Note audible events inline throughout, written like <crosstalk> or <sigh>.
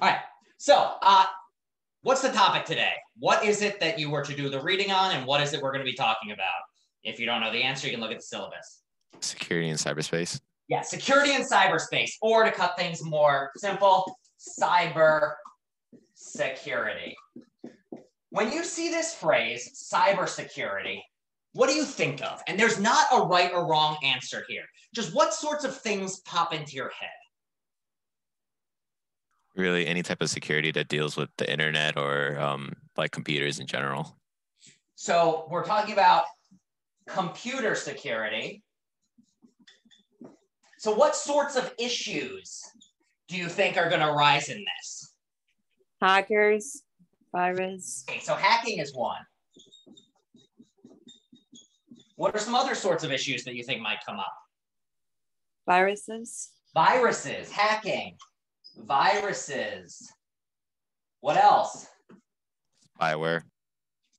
All right. So, uh, what's the topic today? What is it that you were to do the reading on, and what is it we're going to be talking about? If you don't know the answer, you can look at the syllabus. Security in cyberspace. Yeah, security in cyberspace, or to cut things more simple, cyber security. When you see this phrase, cybersecurity, what do you think of? And there's not a right or wrong answer here. Just what sorts of things pop into your head? Really, any type of security that deals with the internet or um, like computers in general. So we're talking about computer security. So what sorts of issues do you think are going to rise in this? Hackers, virus. Okay, so hacking is one. What are some other sorts of issues that you think might come up? Viruses. Viruses, hacking, viruses. What else? Spyware.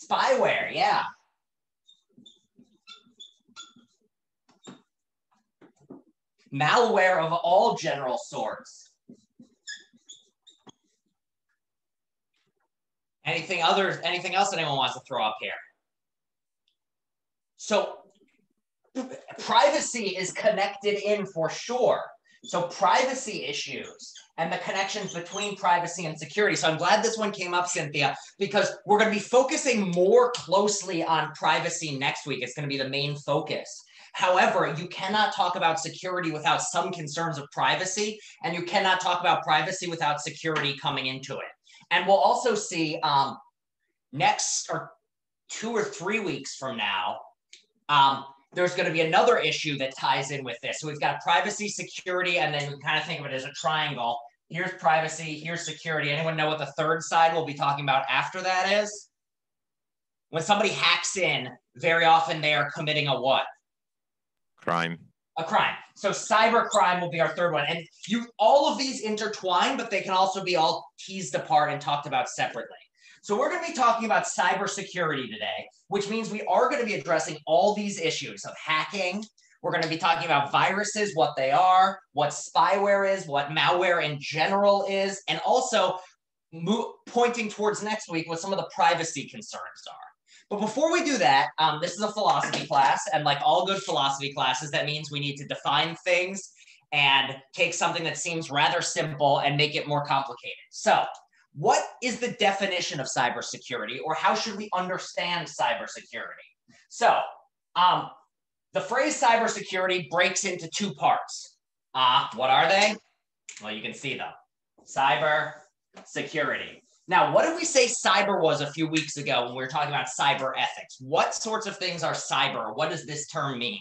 Spyware, yeah. Malware of all general sorts. Anything other, anything else anyone wants to throw up here? So privacy is connected in for sure. So privacy issues and the connections between privacy and security. So I'm glad this one came up, Cynthia, because we're going to be focusing more closely on privacy next week. It's going to be the main focus. However, you cannot talk about security without some concerns of privacy, and you cannot talk about privacy without security coming into it. And we'll also see um, next or two or three weeks from now, um, there's going to be another issue that ties in with this. So we've got privacy, security, and then we kind of think of it as a triangle. Here's privacy, here's security. Anyone know what the third side we'll be talking about after that is? When somebody hacks in, very often they are committing a what? Crime. A crime. So cyber crime will be our third one. And you all of these intertwine, but they can also be all teased apart and talked about separately. So we're going to be talking about cybersecurity today, which means we are going to be addressing all these issues of hacking. We're going to be talking about viruses, what they are, what spyware is, what malware in general is, and also mo- pointing towards next week what some of the privacy concerns are. But before we do that, um, this is a philosophy class, and like all good philosophy classes, that means we need to define things and take something that seems rather simple and make it more complicated. So what is the definition of cybersecurity or how should we understand cybersecurity? So, um, the phrase cybersecurity breaks into two parts. Uh, what are they? Well, you can see them. Cyber security. Now, what did we say cyber was a few weeks ago when we were talking about cyber ethics? What sorts of things are cyber? What does this term mean?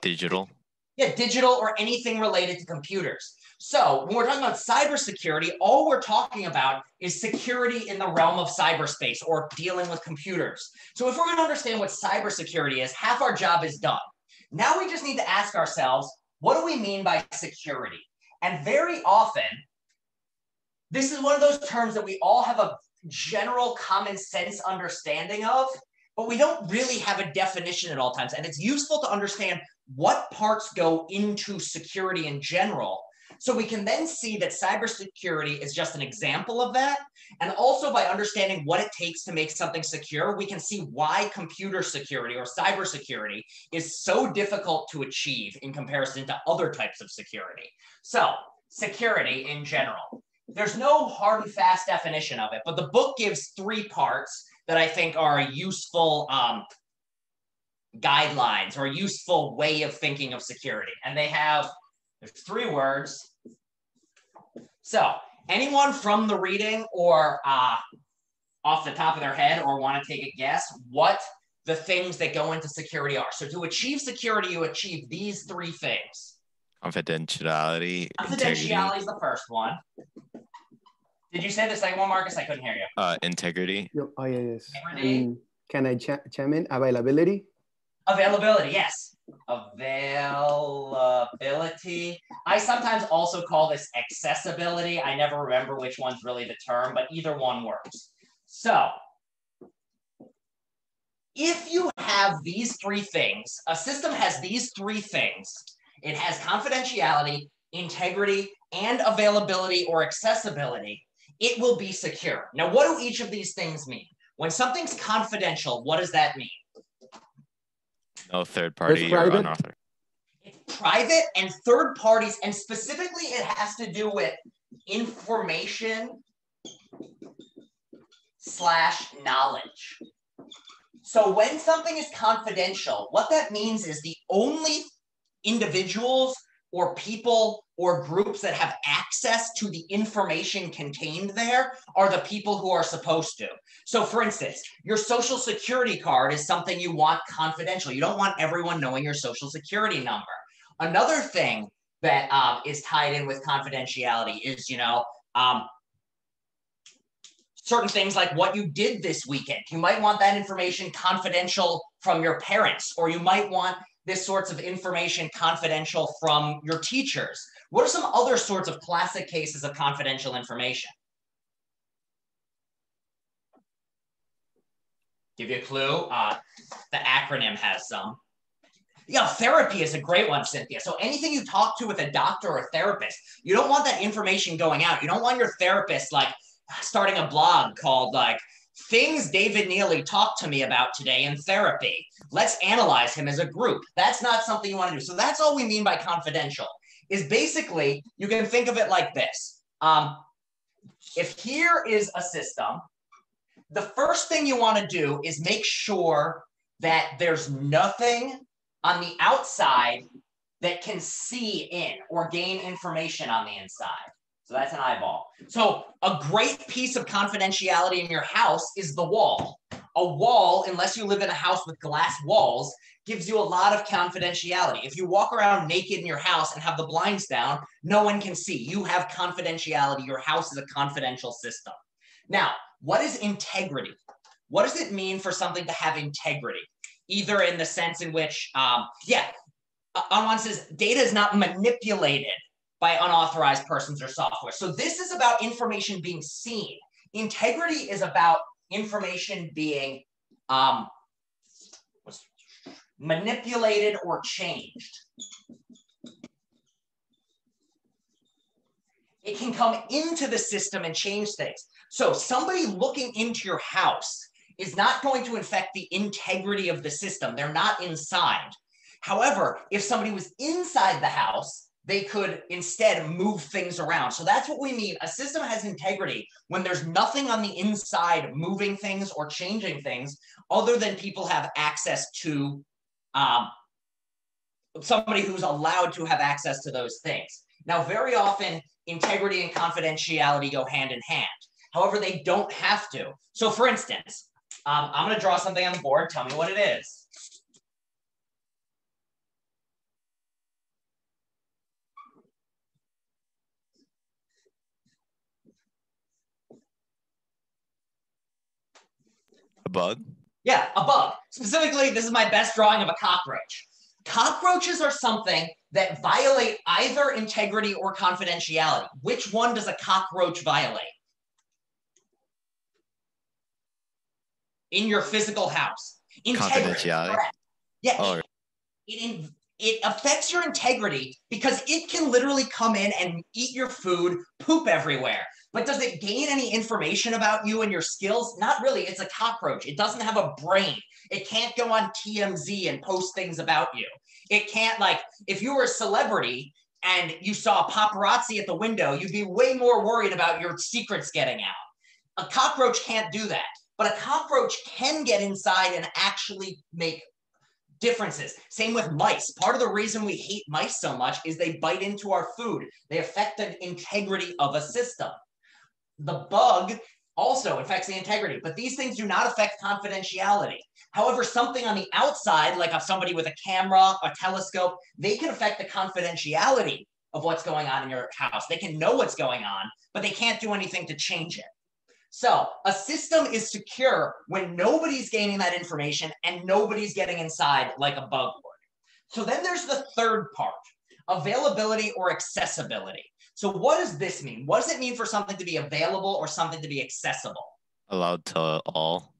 Digital. Yeah, digital or anything related to computers. So when we're talking about cybersecurity, all we're talking about is security in the realm of cyberspace or dealing with computers. So if we're going to understand what cybersecurity is, half our job is done. Now we just need to ask ourselves, what do we mean by security? And very often, this is one of those terms that we all have a general common sense understanding of, but we don't really have a definition at all times. And it's useful to understand what parts go into security in general. So we can then see that cybersecurity is just an example of that. And also by understanding what it takes to make something secure, we can see why computer security or cybersecurity is so difficult to achieve in comparison to other types of security. So security in general. There's no hard and fast definition of it, but the book gives three parts that I think are useful um, guidelines or useful way of thinking of security. And they have, there's three words. So anyone from the reading or uh, off the top of their head or want to take a guess what the things that go into security are. So to achieve security, you achieve these three things. Confidentiality. Confidentiality is the first one. Did you say the second one, Marcus? I couldn't hear you. Uh, integrity. Yo, oh, yeah, yes. Integrity. Um, can I ch- chime in? Availability? Availability, yes. Availability. I sometimes also call this accessibility. I never remember which one's really the term, but either one works. So, if you have these three things, a system has these three things. It has confidentiality, integrity, and availability or accessibility, it will be secure. Now, what do each of these things mean? When something's confidential, what does that mean? No third party or private. unauthorized. It's private and third parties, and specifically, it has to do with information slash knowledge. So when something is confidential, what that means is the only individuals or people or groups that have access to the information contained there are the people who are supposed to. So, for instance, your social security card is something you want confidential. You don't want everyone knowing your social security number. Another thing that um, is tied in with confidentiality is, you know, um, certain things like what you did this weekend. You might want that information confidential from your parents, or you might want this sorts of information confidential from your teachers. What are some other sorts of classic cases of confidential information? Give you a clue. Uh, the acronym has some. Yeah, therapy is a great one, Cynthia. So anything you talk to with a doctor or a therapist, you don't want that information going out. You don't want your therapist like starting a blog called like things David Neely talked to me about today in therapy. Let's analyze him as a group. That's not something you want to do. So that's all we mean by confidential. Is basically you can think of it like this. Um, if here is a system, the first thing you want to do is make sure that there's nothing on the outside that can see in or gain information on the inside. So that's an eyeball. So a great piece of confidentiality in your house is the wall. A wall, unless you live in a house with glass walls, gives you a lot of confidentiality. If you walk around naked in your house and have the blinds down, no one can see. You have confidentiality. Your house is a confidential system. Now, what is integrity? What does it mean for something to have integrity? Either in the sense in which, um, yeah, on says data is not manipulated by unauthorized persons or software. So this is about information being seen. Integrity is about information being um, manipulated or changed. It can come into the system and change things. So somebody looking into your house is not going to infect the integrity of the system. They're not inside. However, if somebody was inside the house, they could instead move things around. So that's what we mean. A system has integrity when there's nothing on the inside moving things or changing things other than people have access to um, somebody who's allowed to have access to those things. Now, very often, integrity and confidentiality go hand in hand. However, they don't have to. So, for instance, um, I'm going to draw something on the board. Tell me what it is. Bug? Yeah, a bug. Specifically, this is my best drawing of a cockroach. Cockroaches are something that violate either integrity or confidentiality. Which one does a cockroach violate? In your physical house. Integrity. Confidentiality. Yeah, Oh, it, in, it affects your integrity because it can literally come in and eat your food, poop everywhere. But does it gain any information about you and your skills? Not really. It's a cockroach. It doesn't have a brain. It can't go on TMZ and post things about you. It can't, like, if you were a celebrity and you saw a paparazzi at the window, you'd be way more worried about your secrets getting out. A cockroach can't do that. But a cockroach can get inside and actually make differences. Same with mice. Part of the reason we hate mice so much is they bite into our food. They affect the integrity of a system. The bug also affects the integrity, but these things do not affect confidentiality. However, something on the outside, like somebody with a camera, a telescope, they can affect the confidentiality of what's going on in your house. They can know what's going on, but they can't do anything to change it. So a system is secure when nobody's gaining that information and nobody's getting inside like a bug would. So then there's the third part, availability or accessibility. So what does this mean? What does it mean for something to be available or something to be accessible? allowed to all.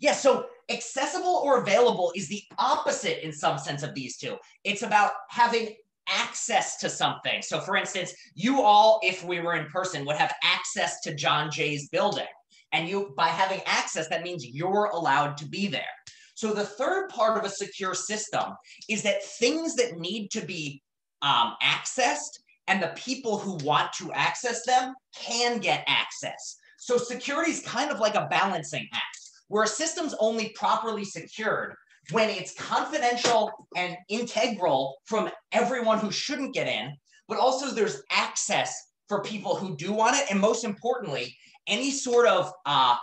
Yeah, so accessible or available is the opposite in some sense of these two. It's about having access to something. So, for instance, you all, if we were in person, would have access to John Jay's building. And you, by having access, that means you're allowed to be there. So, the third part of a secure system is that things that need to be um, accessed and the people who want to access them can get access. So, security is kind of like a balancing act where a system's only properly secured when it's confidential and integral from everyone who shouldn't get in, but also there's access for people who do want it. And most importantly, any sort of uh,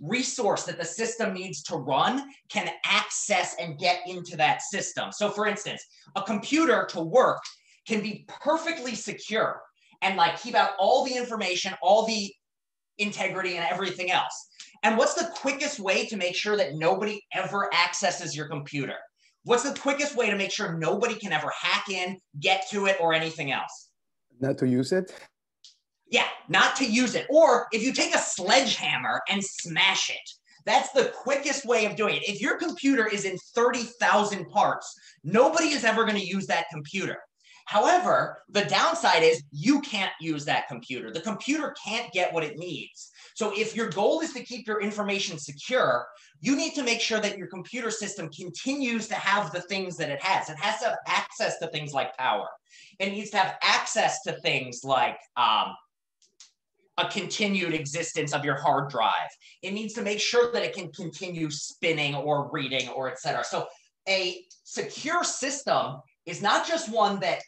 resource that the system needs to run can access and get into that system. So for instance, a computer to work can be perfectly secure and like keep out all the information, all the integrity and everything else. And what's the quickest way to make sure that nobody ever accesses your computer? What's the quickest way to make sure nobody can ever hack in, get to it, or anything else? Not to use it? Yeah, not to use it. Or if you take a sledgehammer and smash it, that's the quickest way of doing it. If your computer is in 30,000 parts, nobody is ever going to use that computer. However, the downside is you can't use that computer. The computer can't get what it needs. So if your goal is to keep your information secure, you need to make sure that your computer system continues to have the things that it has. It has to have access to things like power. It needs to have access to things like um, a continued existence of your hard drive. It needs to make sure that it can continue spinning or reading or etc. So a secure system is not just one that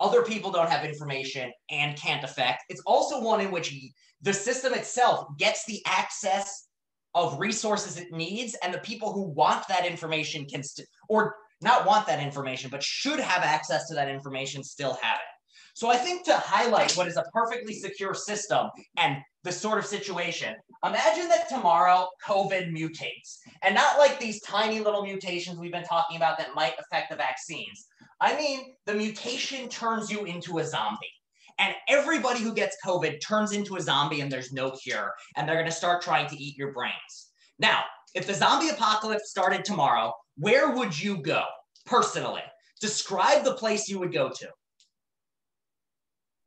other people don't have information and can't affect. It's also one in which the system itself gets the access of resources it needs and the people who want that information can st- or not want that information but should have access to that information still have it so i think to highlight what is a perfectly secure system and the sort of situation imagine that tomorrow covid mutates and not like these tiny little mutations we've been talking about that might affect the vaccines i mean the mutation turns you into a zombie and everybody who gets COVID turns into a zombie and there's no cure. And they're going to start trying to eat your brains. Now, if the zombie apocalypse started tomorrow, where would you go personally? Describe the place you would go to.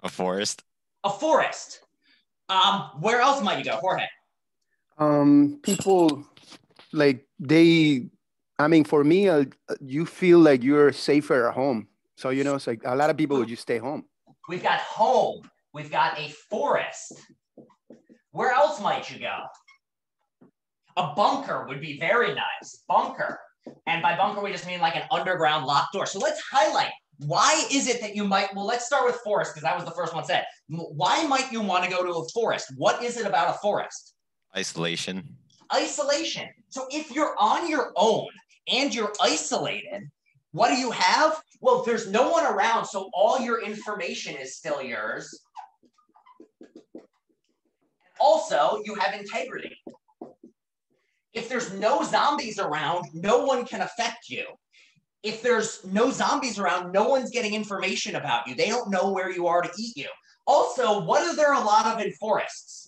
A forest. A forest. Um, where else might you go, Jorge? Um, people like they. I mean, for me, uh, you feel like you're safer at home. So you know, it's like a lot of people would just stay home. We've got home. We've got a forest. Where else might you go? A bunker would be very nice. Bunker. And by bunker, we just mean like an underground locked door. So let's highlight why is it that you might, well, let's start with forest because that was the first one said. Why might you want to go to a forest? What is it about a forest? Isolation. Isolation. So if you're on your own and you're isolated, what do you have? Well, there's no one around, so all your information is still yours. Also, you have integrity. If there's no zombies around, no one can affect you. If there's no zombies around, no one's getting information about you. They don't know where you are to eat you. Also, what are there a lot of in forests?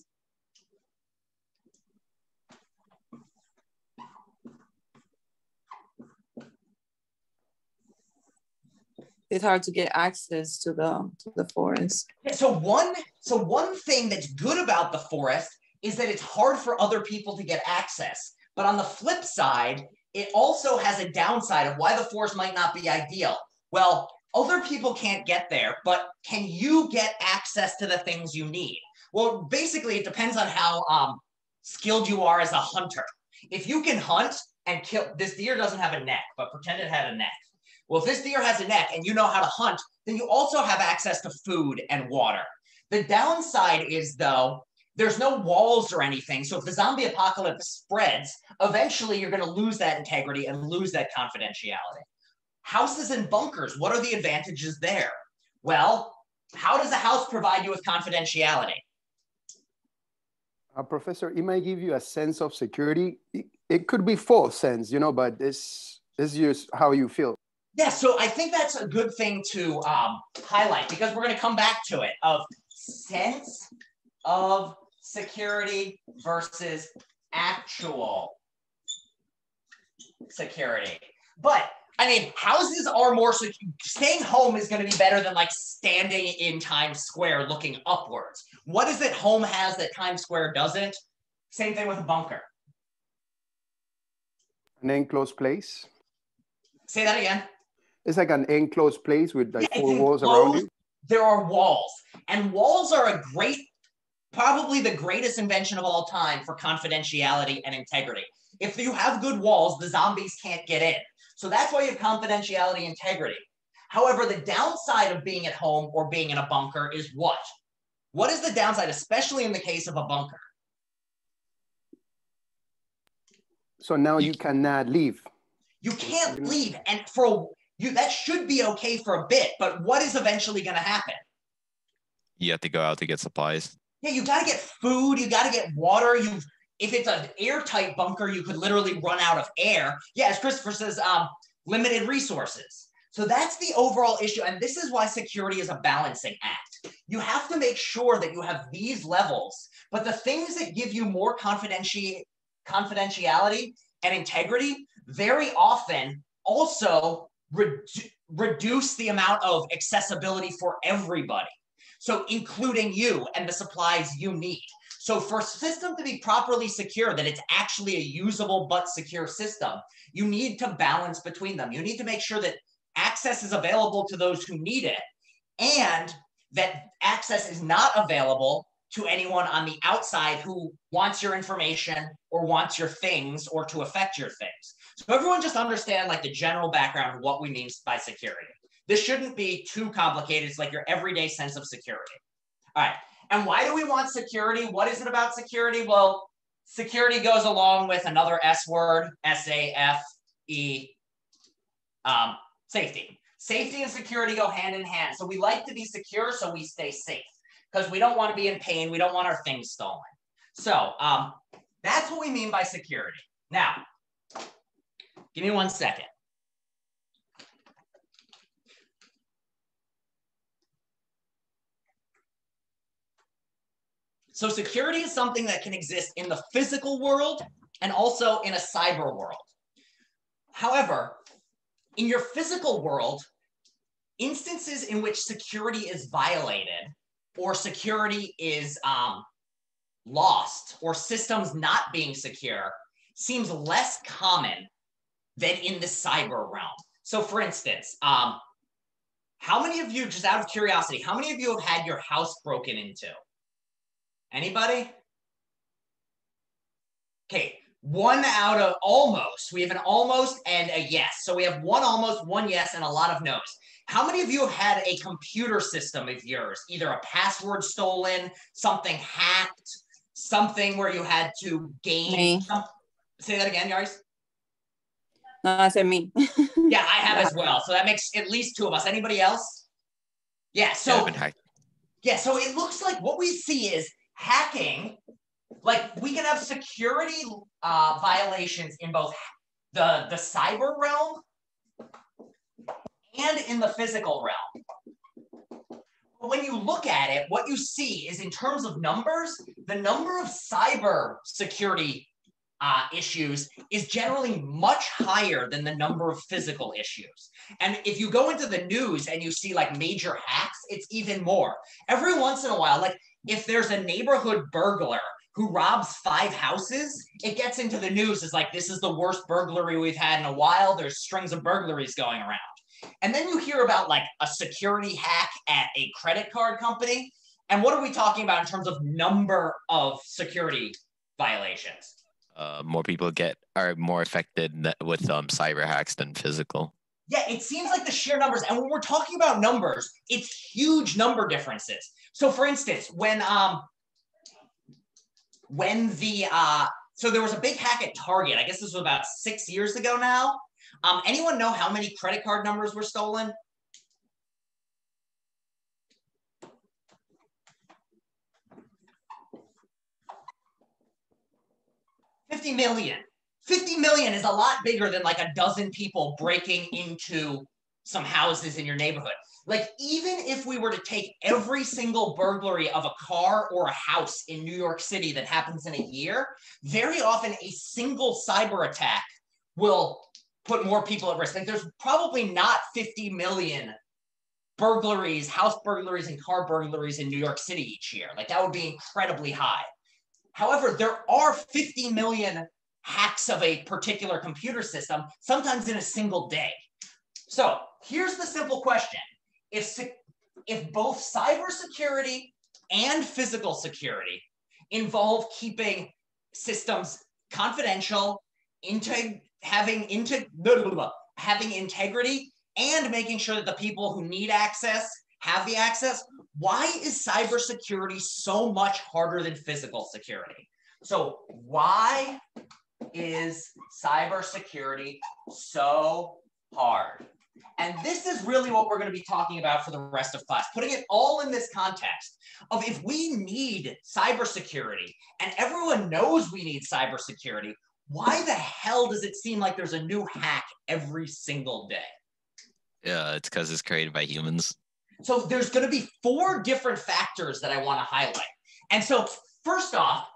It's hard to get access to the to the forest. So one so one thing that's good about the forest is that it's hard for other people to get access. But on the flip side, it also has a downside of why the forest might not be ideal. Well, other people can't get there, but can you get access to the things you need? Well, basically, it depends on how um, skilled you are as a hunter. If you can hunt and kill, this deer doesn't have a neck, but pretend it had a neck. Well, if this deer has a neck and you know how to hunt, then you also have access to food and water. The downside is, though, there's no walls or anything. So if the zombie apocalypse spreads, eventually you're going to lose that integrity and lose that confidentiality. Houses and bunkers, what are the advantages there? Well, how does a house provide you with confidentiality? Uh, professor, it might give you a sense of security. It, it could be false sense, you know, but this is just how you feel. Yeah, so I think that's a good thing to um, highlight because we're going to come back to it of sense of security versus actual security. But I mean, houses are more secure. Staying home is going to be better than like standing in Times Square looking upwards. What is it home has that Times Square doesn't? Same thing with a bunker. An enclosed place. Say that again. It's like an enclosed place with like Yeah, four walls around it. There are walls, and walls are a great, probably the greatest invention of all time for confidentiality and integrity. If you have good walls, the zombies can't get in. So that's why you have confidentiality integrity. However, the downside of being at home or being in a bunker is what? What is the downside, especially in the case of a bunker? So now you cannot leave. You can't leave, and for you that should be okay for a bit. But what is eventually going to happen? You have to go out to get supplies. Yeah, you got to get food. You got to get water. You, if it's an airtight bunker, you could literally run out of air. Yeah, as Christopher says, um, limited resources. So that's the overall issue, and this is why security is a balancing act. You have to make sure that you have these levels, but the things that give you more confidenti- confidentiality and integrity very often also redu- reduce the amount of accessibility for everybody. So, including you and the supplies you need. So, for a system to be properly secure, that it's actually a usable but secure system, you need to balance between them. You need to make sure that access is available to those who need it and that access is not available to anyone on the outside who wants your information or wants your things or to affect your things. So everyone just understand like the general background of what we mean by security. This shouldn't be too complicated. It's like your everyday sense of security. All right. And why do we want security? What is it about security? Well, security goes along with another S word, S A F E, um, safety. Safety and security go hand in hand. So we like to be secure so we stay safe because we don't want to be in pain. We don't want our things stolen. So um, that's what we mean by security. Now, give me one second. So security is something that can exist in the physical world and also in a cyber world. However, in your physical world, instances in which security is violated or security is um, lost or systems not being secure seems less common than in the cyber realm. So, for instance, um, how many of you, just out of curiosity, how many of you have had your house broken into? Anybody? Okay, one out of almost. We have an almost and a yes. So we have one almost, one yes, and a lot of no's. How many of you have had a computer system of yours, either a password stolen, something hacked, something where you had to gain? Me. Some, say that again, Yaris. No, I said me. <laughs> Yeah, I have as well. So that makes at least two of us. Anybody else? Yeah. Yeah, So I've been hacked. Yeah, so it looks like what we see is hacking. Like we can have security uh, violations in both the the cyber realm and in the physical realm. But when you look at it, what you see is in terms of numbers, the number of cyber security uh, issues is generally much higher than the number of physical issues. And if you go into the news and you see like major hacks, it's even more. Every once in a while, like if there's a neighborhood burglar who robs five houses, it gets into the news as like this is the worst burglary we've had in a while. There's strings of burglaries going around. And then you hear about like a security hack at a credit card company. And what are we talking about in terms of number of security violations? Uh, more people get are more affected with um, cyber hacks than physical. Yeah, it seems like the sheer numbers. And when we're talking about numbers, it's huge number differences. So for instance, when um when the uh so there was a big hack at Target, I guess this was about six years ago now. Um, anyone know how many credit card numbers were stolen? Fifty million. 50 million is a lot bigger than like a dozen people breaking into some houses in your neighborhood. Like, even if we were to take every single burglary of a car or a house in New York City that happens in a year, very often a single cyber attack will put more people at risk. Like there's probably not 50 million burglaries, house burglaries, and car burglaries in New York City each year. Like that would be incredibly high. However, there are 50 million hacks of a particular computer system, sometimes in a single day. So here's the simple question. If, if both cybersecurity and physical security involve keeping systems confidential, having into having integrity and making sure that the people who need access have the access. Why is cybersecurity so much harder than physical security? So why is cybersecurity so hard? And this is really what we're going to be talking about for the rest of class, putting it all in this context of if we need cybersecurity and everyone knows we need cybersecurity, why the hell does it seem like there's a new hack every single day? Yeah, it's because it's created by humans. So there's going to be four different factors that I want to highlight. And so, first off,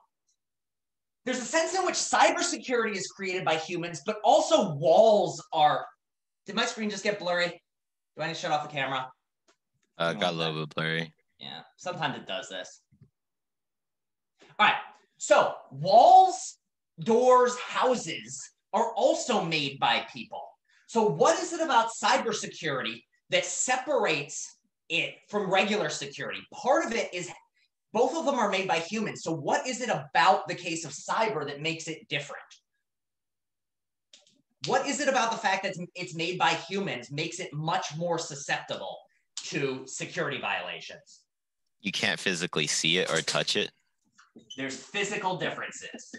there's a sense in which cybersecurity is created by humans, but also walls are. Did my screen just get blurry? Do I need to shut off the camera? Uh, got a little bit blurry. Yeah, sometimes it does this. All right, so walls, doors, houses are also made by people. So, what is it about cybersecurity that separates it from regular security? Part of it is both of them are made by humans. So, what is it about the case of cyber that makes it different? What is it about the fact that it's made by humans makes it much more susceptible to security violations? You can't physically see it or touch it. There's physical differences.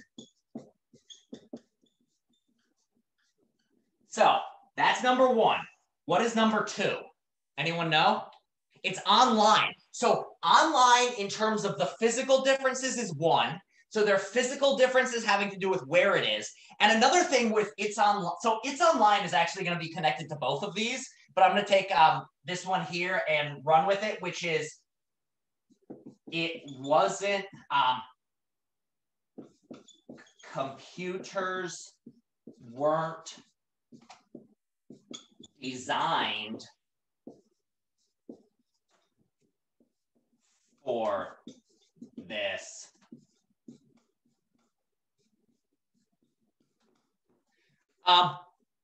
So, that's number one. What is number two? Anyone know? It's online. So online in terms of the physical differences is one. So there are physical differences having to do with where it is. And another thing with it's on so it's online is actually going to be connected to both of these, but I'm going to take um, this one here and run with it, which is it wasn't um, computers weren't designed for this. Um,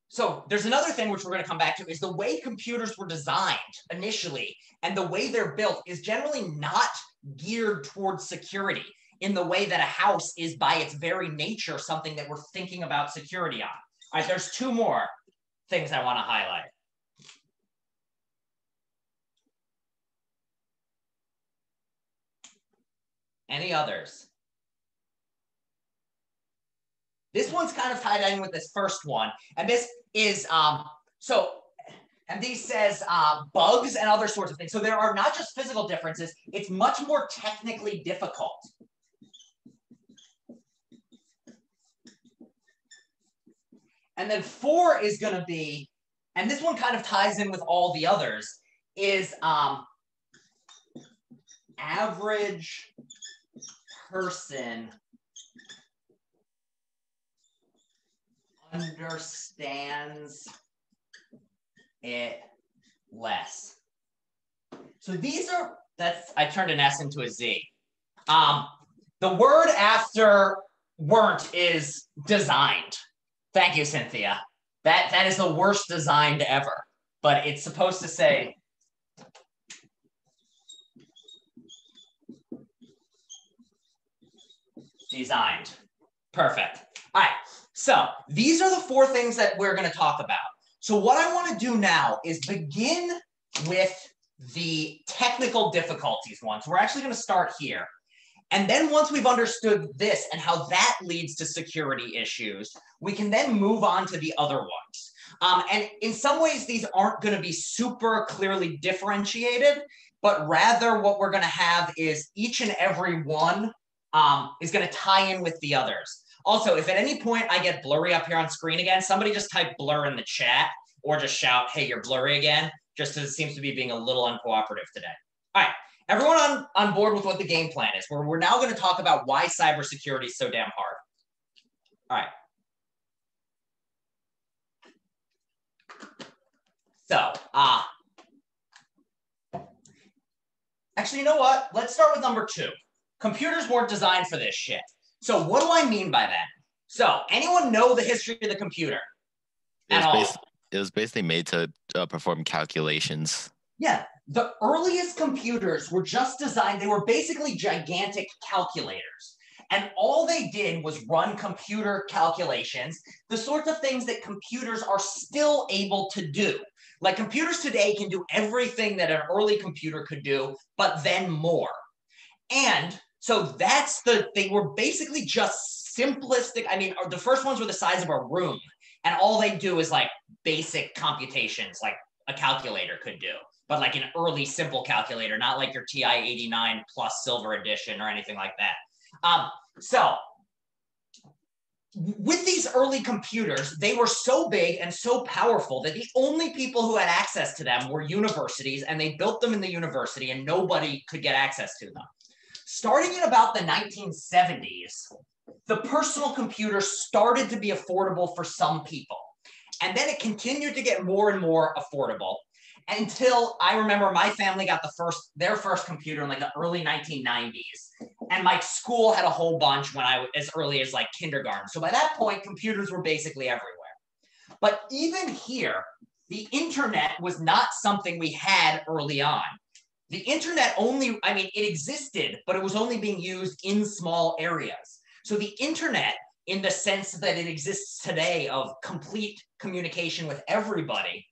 so there's another thing which we're going to come back to is the way computers were designed initially and the way they're built is generally not geared towards security in the way that a house is by its very nature something that we're thinking about security on. All right, there's two more things I want to highlight. Any others? This one's kind of tied in with this first one. And this is, um, so, and says uh, bugs and other sorts of things. So there are not just physical differences, it's much more technically difficult. And then four is going to be, and this one kind of ties in with all the others, is um, average person understands it less. So these are, that's, I turned an S into a Z. Um, the word after weren't is designed. Thank you, Cynthia. That that is the worst designed ever. But it's supposed to say designed. Perfect. All right. So these are the four things that we're going to talk about. So what I want to do now is begin with the technical difficulties ones. We're actually going to start here. And then once we've understood this and how that leads to security issues, we can then move on to the other ones. Um, and in some ways, these aren't going to be super clearly differentiated, but rather what we're going to have is each and every one um, is going to tie in with the others. Also, if at any point I get blurry up here on screen again, somebody just type blur in the chat or just shout, hey, you're blurry again, just as it seems to be being a little uncooperative today. All right everyone on, on board with what the game plan is, where we're now going to talk about why cybersecurity is so damn hard. All right. So, uh, actually, you know what? Let's start with number two. Computers weren't designed for this shit. So, what do I mean by that? So, anyone know the history of the computer? It At was, all? it was basically made to uh, perform calculations. Yeah, the earliest computers were just designed, they were basically gigantic calculators. And all they did was run computer calculations, the sorts of things that computers are still able to do. Like computers today can do everything that an early computer could do, but then more. And so that's the, they were basically just simplistic. I mean, the first ones were the size of a room, and all they do is like basic computations, like a calculator could do but like an early simple calculator, not like your TI 89 plus silver edition or anything like that. Um, so with these early computers, they were so big and so powerful that the only people who had access to them were universities, and they built them in the university, and nobody could get access to them. Starting in about the 1970s, the personal computer started to be affordable for some people. And then it continued to get more and more affordable until I remember my family got the first their first computer in like the early 1990s, and my school had a whole bunch when I was as early as like kindergarten. So by that point, computers were basically everywhere. But even here, the internet was not something we had early on. The internet only, I mean, it existed, but it was only being used in small areas. So the internet, in the sense that it exists today of complete communication with everybody,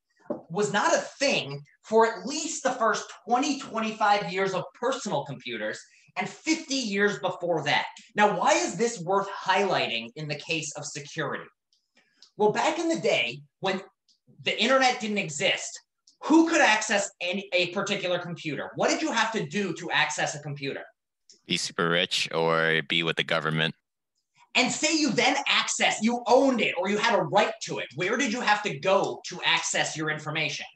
was not a thing for at least the first 20, 25 years of personal computers and 50 years before that. Now, why is this worth highlighting in the case of security? Well, back in the day when the internet didn't exist, who could access any, a particular computer? What did you have to do to access a computer? Be super rich or be with the government. And say you then access, you owned it or you had a right to it. Where did you have to go to access your information?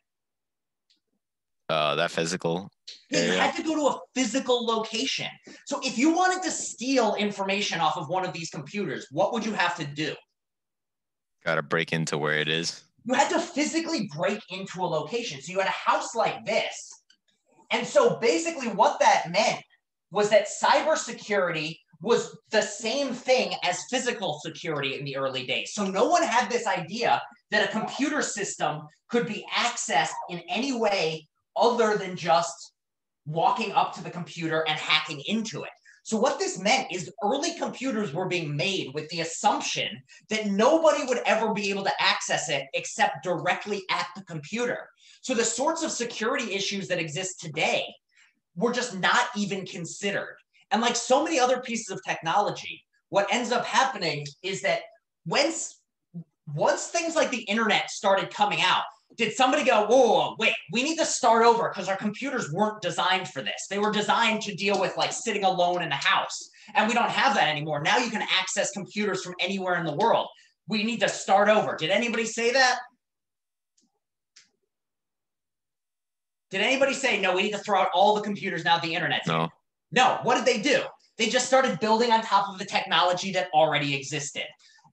Uh, that physical Yeah, you had to go to a physical location. So if you wanted to steal information off of one of these computers, what would you have to do? Got to break into where it is. You had to physically break into a location. So you had a house like this. And so basically what that meant was that cybersecurity was the same thing as physical security in the early days. So no one had this idea that a computer system could be accessed in any way other than just walking up to the computer and hacking into it. So what this meant is early computers were being made with the assumption that nobody would ever be able to access it except directly at the computer. So the sorts of security issues that exist today were just not even considered. And like so many other pieces of technology, what ends up happening is that once once things like the internet started coming out, did somebody go, whoa, whoa, wait, we need to start over because our computers weren't designed for this. They were designed to deal with like sitting alone in the house. And we don't have that anymore. Now you can access computers from anywhere in the world. We need to start over. Did anybody say that? Did anybody say, no, we need to throw out all the computers now the internet? No. No, what did they do? They just started building on top of the technology that already existed.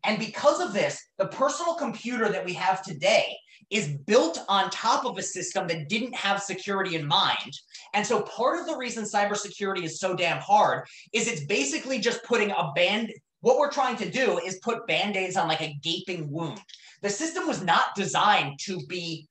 And because of this, the personal computer that we have today is built on top of a system that didn't have security in mind. And so part of the reason cybersecurity is so damn hard is it's basically just putting a band. What we're trying to do is put band-aids on like a gaping wound. The system was not designed to be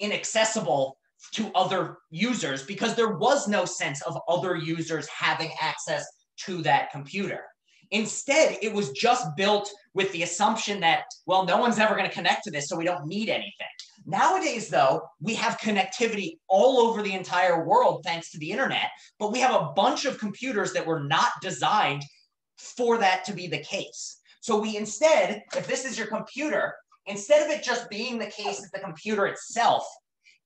inaccessible to other users because there was no sense of other users having access to that computer. Instead, it was just built with the assumption that, well, no one's ever going to connect to this, so we don't need anything. Nowadays, though, we have connectivity all over the entire world thanks to the internet, but we have a bunch of computers that were not designed for that to be the case. So we instead, if this is your computer, instead of it just being the case that the computer itself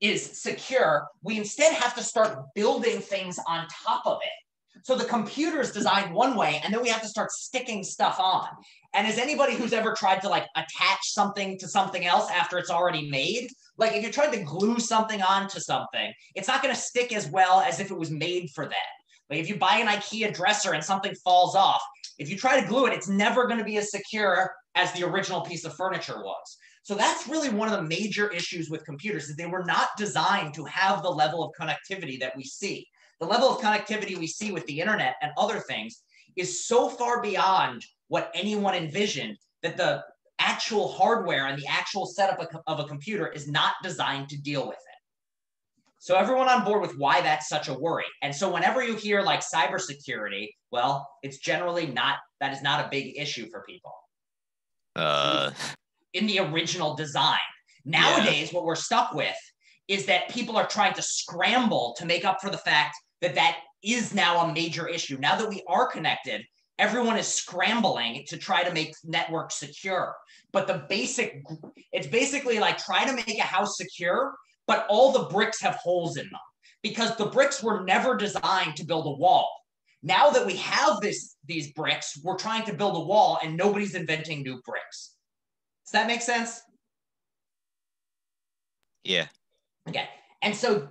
is secure, we instead have to start building things on top of it. So the computer is designed one way, and then we have to start sticking stuff on. And as anybody who's ever tried to like attach something to something else after it's already made, like if you tried to glue something onto something, it's not going to stick as well as if it was made for that. Like if you buy an IKEA dresser and something falls off, if you try to glue it, it's never going to be as secure as the original piece of furniture was. So that's really one of the major issues with computers is they were not designed to have the level of connectivity that we see. The level of connectivity we see with the internet and other things is so far beyond what anyone envisioned that the actual hardware and the actual setup of a computer is not designed to deal with it. So everyone on board with why that's such a worry. And so whenever you hear like cybersecurity, well, it's generally not that is not a big issue for people. Uh in the original design. Nowadays, yeah. what we're stuck with is that people are trying to scramble to make up for the fact that that is now a major issue. Now that we are connected, everyone is scrambling to try to make networks secure. But the basic, it's basically like trying to make a house secure, but all the bricks have holes in them because the bricks were never designed to build a wall. Now that we have this, these bricks, we're trying to build a wall and nobody's inventing new bricks. Does that make sense? Yeah. Okay. And so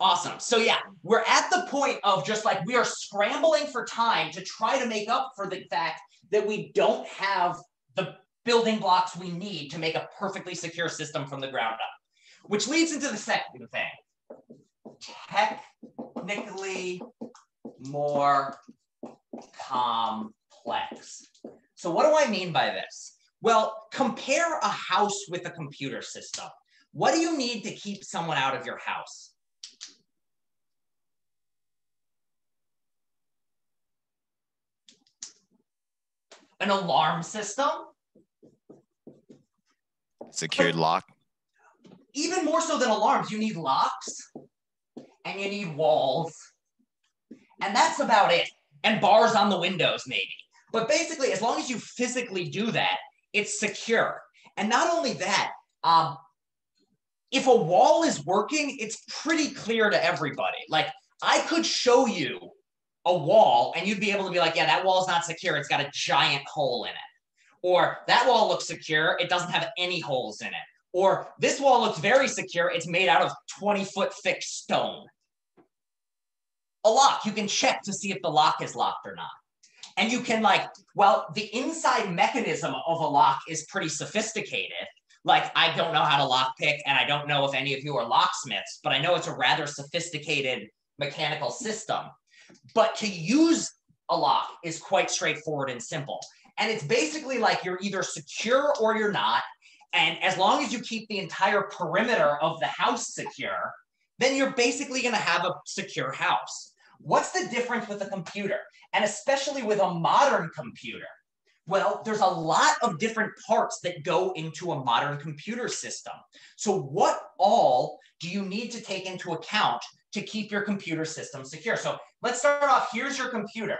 awesome. So yeah, we're at the point of just like we are scrambling for time to try to make up for the fact that we don't have the building blocks we need to make a perfectly secure system from the ground up. Which leads into the second thing. Technically more complex. So what do I mean by this? Well, compare a house with a computer system. What do you need to keep someone out of your house? An alarm system? Secured but lock? Even more so than alarms, you need locks and you need walls. And that's about it. And bars on the windows, maybe. But basically, as long as you physically do that, it's secure. And not only that, um, if a wall is working, it's pretty clear to everybody. Like I could show you a wall and you'd be able to be like, yeah, that wall is not secure. It's got a giant hole in it. Or that wall looks secure. It doesn't have any holes in it. Or this wall looks very secure. It's made out of 20 foot thick stone. A lock, you can check to see if the lock is locked or not. And you can like, well, the inside mechanism of a lock is pretty sophisticated. Like I don't know how to lock pick, and I don't know if any of you are locksmiths, but I know it's a rather sophisticated mechanical system. But to use a lock is quite straightforward and simple. And it's basically like you're either secure or you're not. And as long as you keep the entire perimeter of the house secure, then you're basically going to have a secure house. What's the difference with a computer? And especially with a modern computer? Well, there's a lot of different parts that go into a modern computer system. So what all do you need to take into account to keep your computer system secure? So let's start off. Here's your computer.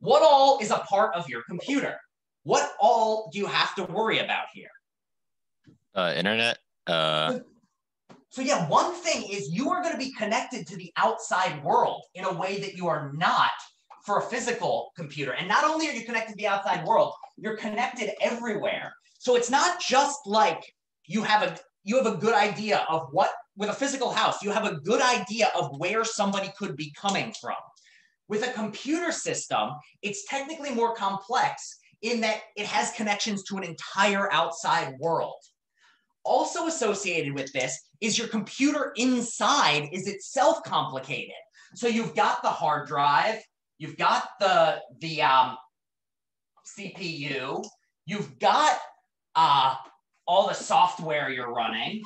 What all is a part of your computer? What all do you have to worry about here? Uh, internet. Uh, so yeah, one thing is you are going to be connected to the outside world in a way that you are not for a physical computer. And not only are you connected to the outside world, you're connected everywhere. So it's not just like you have a you have a good idea of what with a physical house, you have a good idea of where somebody could be coming from. With a computer system, it's technically more complex in that it has connections to an entire outside world. Also associated with this is your computer inside is itself complicated. So you've got the hard drive, you've got the the um, CPU, you've got uh, all the software you're running,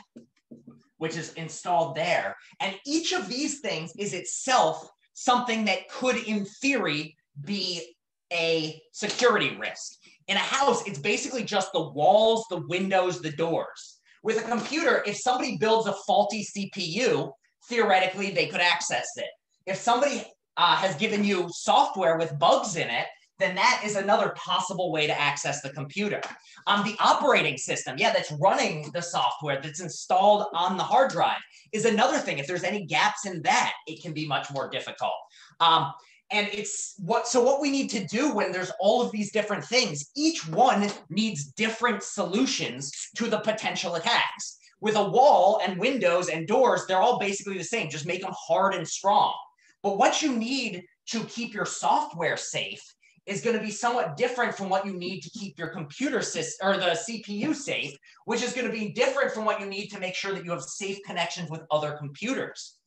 which is installed there, and each of these things is itself something that could, in theory, be a security risk. In a house, it's basically just the walls, the windows, the doors. With a computer, if somebody builds a faulty CPU, theoretically they could access it. If somebody uh, has given you software with bugs in it, then that is another possible way to access the computer. Um, the operating system, yeah, that's running the software that's installed on the hard drive is another thing. If there's any gaps in that, it can be much more difficult. Um, and it's what, so what we need to do when there's all of these different things, each one needs different solutions to the potential attacks. With a wall and windows and doors, they're all basically the same, just make them hard and strong. But what you need to keep your software safe is going to be somewhat different from what you need to keep your computer system or the CPU safe, which is going to be different from what you need to make sure that you have safe connections with other computers.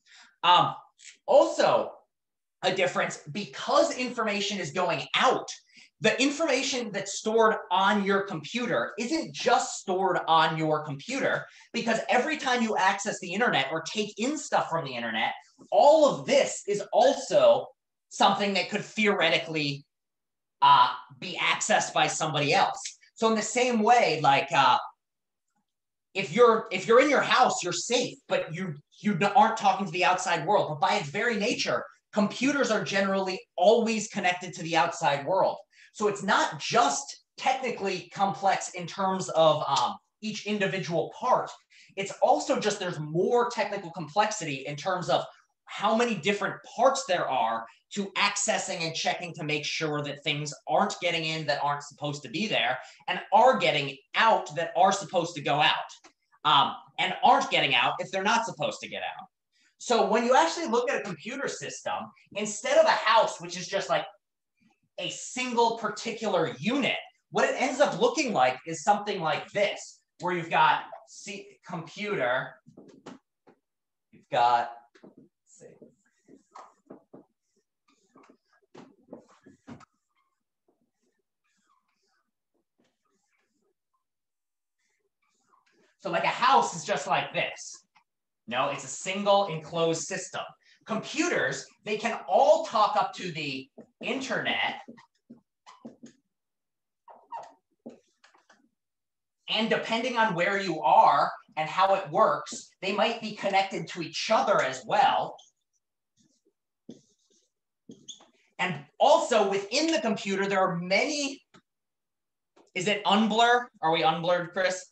Um, also, a difference because information is going out. The information that's stored on your computer isn't just stored on your computer because every time you access the internet or take in stuff from the internet, all of this is also something that could theoretically uh, be accessed by somebody else. So in the same way, like uh, if you're if you're in your house, you're safe, but you you aren't talking to the outside world. But by its very nature, computers are generally always connected to the outside world. So it's not just technically complex in terms of um, each individual part. It's also just there's more technical complexity in terms of how many different parts there are to accessing and checking to make sure that things aren't getting in that aren't supposed to be there and are getting out that are supposed to go out um, and aren't getting out if they're not supposed to get out. So when you actually look at a computer system, instead of a house, which is just like a single particular unit, what it ends up looking like is something like this, where you've got C computer, you've got So like a house is just like this. No, it's a single enclosed system. Computers, they can all talk up to the internet and depending on where you are and how it works, they might be connected to each other as well. And also within the computer, there are many, is it unblur? Are we unblurred, Chris?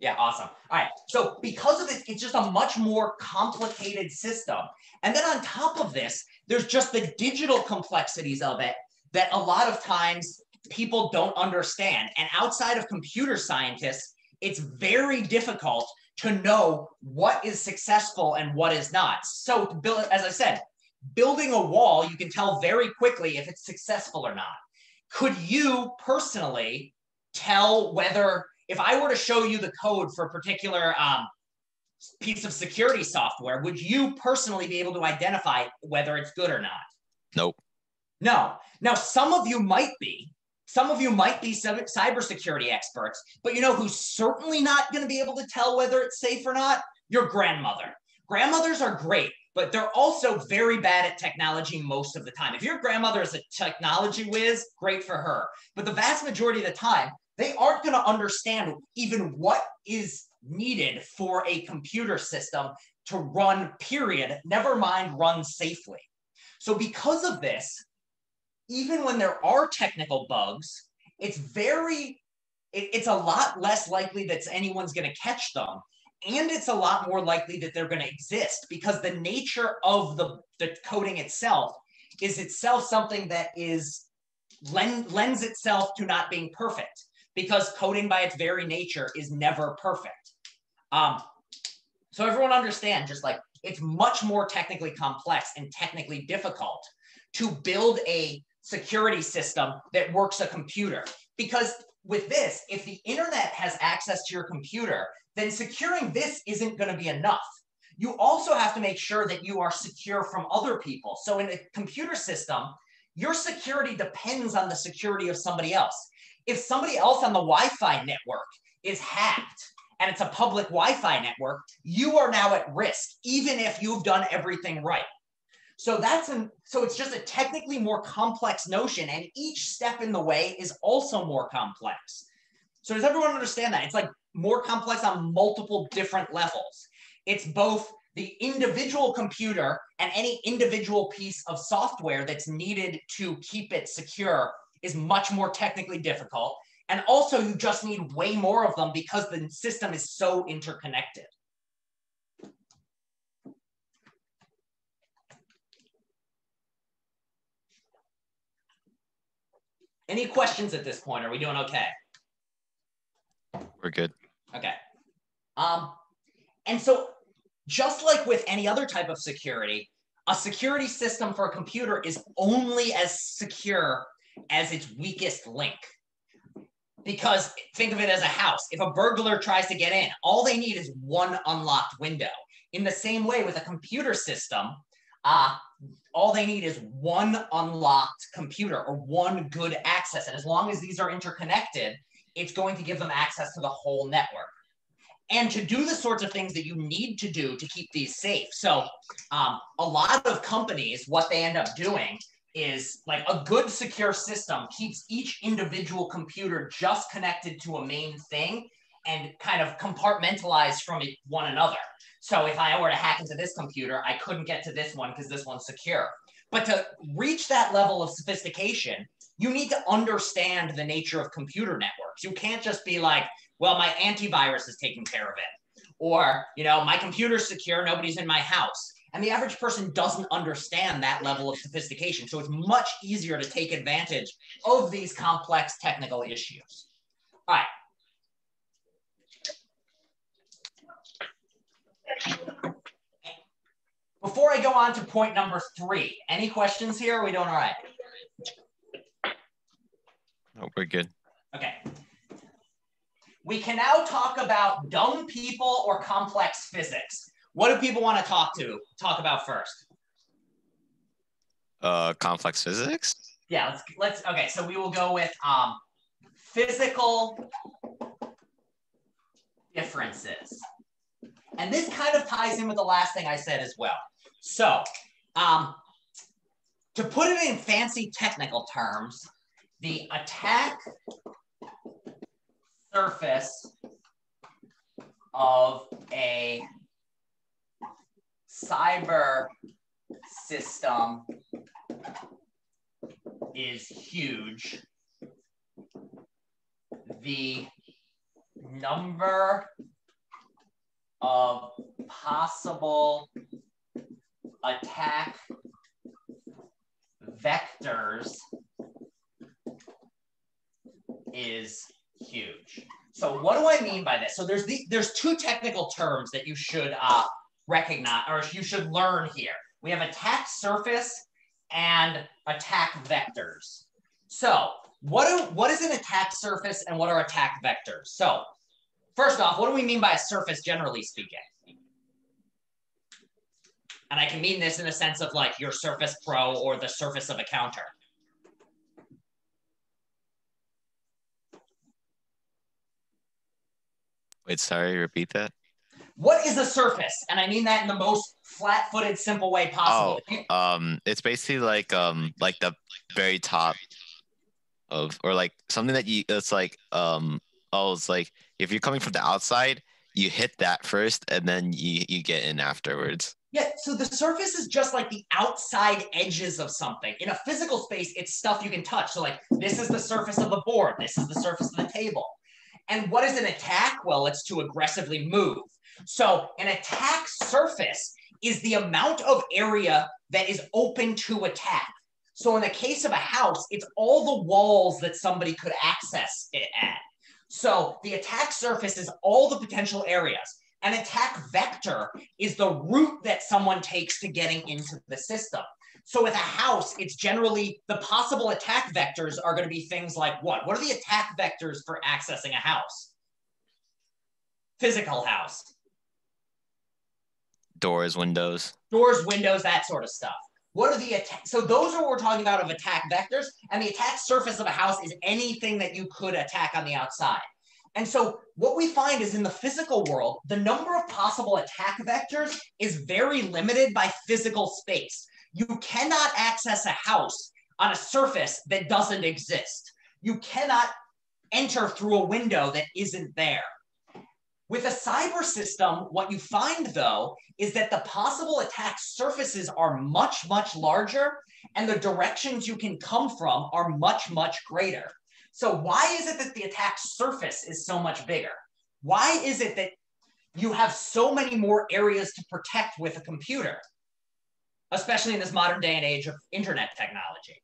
Yeah, awesome. All right. So because of it, it's just a much more complicated system. And then on top of this, there's just the digital complexities of it that a lot of times people don't understand. And outside of computer scientists, it's very difficult to know what is successful and what is not. So build, as I said, building a wall, you can tell very quickly if it's successful or not. Could you personally tell whether if I were to show you the code for a particular um, piece of security software, would you personally be able to identify whether it's good or not? Nope. No. Now, some of you might be. Some of you might be cybersecurity experts, but you know who's certainly not going to be able to tell whether it's safe or not? Your grandmother. Grandmothers are great, but they're also very bad at technology most of the time. If your grandmother is a technology whiz, great for her. But the vast majority of the time, they aren't going to understand even what is needed for a computer system to run, period, never mind run safely. So, because of this, even when there are technical bugs, it's very, it, it's a lot less likely that anyone's going to catch them. And it's a lot more likely that they're going to exist because the nature of the, the coding itself is itself something that is lend, lends itself to not being perfect because coding by its very nature is never perfect. Um, so everyone understand just like it's much more technically complex and technically difficult to build a security system that works a computer. Because with this, if the internet has access to your computer, then securing this isn't going to be enough. You also have to make sure that you are secure from other people. So in a computer system, your security depends on the security of somebody else if somebody else on the Wi-Fi network is hacked and it's a public Wi-Fi network, you are now at risk, even if you've done everything right. So that's an so it's just a technically more complex notion, and each step in the way is also more complex. So does everyone understand that? It's like more complex on multiple different levels. It's both the individual computer and any individual piece of software that's needed to keep it secure is much more technically difficult. And also you just need way more of them because the system is so interconnected. Any questions at this point? Are we doing okay? We're good. Okay. Um, and so just like with any other type of security, a security system for a computer is only as secure as its weakest link. Because think of it as a house. If a burglar tries to get in, all they need is one unlocked window. In the same way, with a computer system, uh, all they need is one unlocked computer or one good access. And as long as these are interconnected, it's going to give them access to the whole network. And to do the sorts of things that you need to do to keep these safe. So, um, a lot of companies, what they end up doing is like a good secure system keeps each individual computer just connected to a main thing and kind of compartmentalized from one another. So if I were to hack into this computer, I couldn't get to this one because this one's secure. But to reach that level of sophistication, you need to understand the nature of computer networks. You can't just be like, well, my antivirus is taking care of it. Or, you know, my computer's secure, nobody's in my house. And the average person doesn't understand that level of sophistication. So it's much easier to take advantage of these complex technical issues. All right. Before I go on to point number three, any questions here? Are we doing all right? Oh, we're good. Okay. We can now talk about dumb people or complex physics. What do people want to talk to talk about first? Uh, complex physics. Yeah, let's let's okay. So we will go with um, physical differences, and this kind of ties in with the last thing I said as well. So, um, to put it in fancy technical terms, the attack surface of a cyber system is huge. The number of possible attack vectors is huge. So what do I mean by this? So there's the, there's two technical terms that you should uh, recognize or you should learn here. We have attack surface and attack vectors. So what, do, what is an attack surface and what are attack vectors? So first off, what do we mean by a surface generally speaking? And I can mean this in the sense of like your Surface Pro or the surface of a counter. Wait, sorry, repeat that. What is a surface? And I mean that in the most flat-footed, simple way possible. Oh, um, it's basically like um, like the very top of, or like something that you. It's like um, oh, it's like if you're coming from the outside, you hit that first, and then you you get in afterwards. Yeah, so the surface is just like the outside edges of something. In a physical space, it's stuff you can touch. So, like, this is the surface of the board, this is the surface of the table. And what is an attack? Well, it's to aggressively move. So, an attack surface is the amount of area that is open to attack. So, in the case of a house, it's all the walls that somebody could access it at. So, the attack surface is all the potential areas. An attack vector is the route that someone takes to getting into the system. So with a house, it's generally the possible attack vectors are going to be things like what? What are the attack vectors for accessing a house? Physical house. Doors, windows. Doors, windows, that sort of stuff. What are the attack? So those are what we're talking about of attack vectors. And the attack surface of a house is anything that you could attack on the outside. And so what we find is in the physical world, the number of possible attack vectors is very limited by physical space. You cannot access a house on a surface that doesn't exist. You cannot enter through a window that isn't there. With a cyber system, what you find though is that the possible attack surfaces are much, much larger and the directions you can come from are much, much greater. So why is it that the attack surface is so much bigger? Why is it that you have so many more areas to protect with a computer, especially in this modern day and age of internet technology?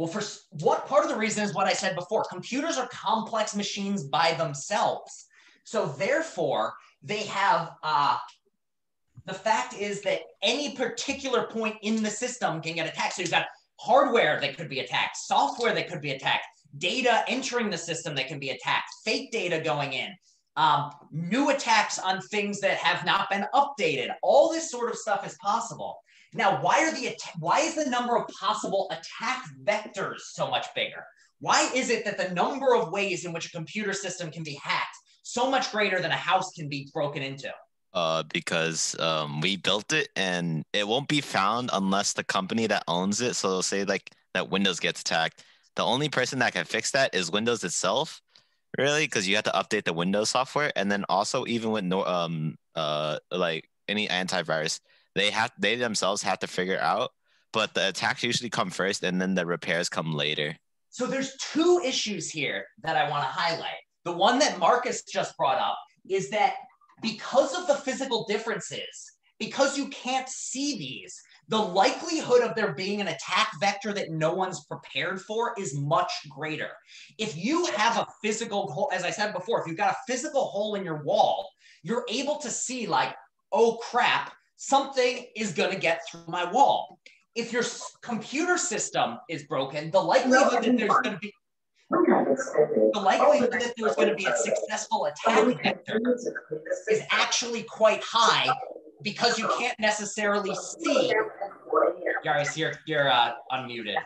Well, for what part of the reason is what I said before. Computers are complex machines by themselves. So therefore, they have uh, the fact is that any particular point in the system can get attacked. So you've got hardware that could be attacked, software that could be attacked, data entering the system that can be attacked, fake data going in, um, new attacks on things that have not been updated. All this sort of stuff is possible. Now, why are the why is the number of possible attack vectors so much bigger? Why is it that the number of ways in which a computer system can be hacked so much greater than a house can be broken into? Uh, because um, we built it and it won't be found unless the company that owns it. So say like that Windows gets attacked. The only person that can fix that is Windows itself, really, because you have to update the Windows software. And then also even with no um uh like any antivirus, they have they themselves have to figure out. But the attacks usually come first, and then the repairs come later. So there's two issues here that I want to highlight. The one that Marcus just brought up is that because of the physical differences, because you can't see these, the likelihood of there being an attack vector that no one's prepared for is much greater. If you have a physical hole, as I said before, if you've got a physical hole in your wall, you're able to see like, oh crap, something is going to get through my wall. If your computer system is broken, the likelihood that there's going to be the likelihood that there's going to be a successful attack vector is actually quite high because you can't necessarily see. Yaris, you're, you're uh, unmuted.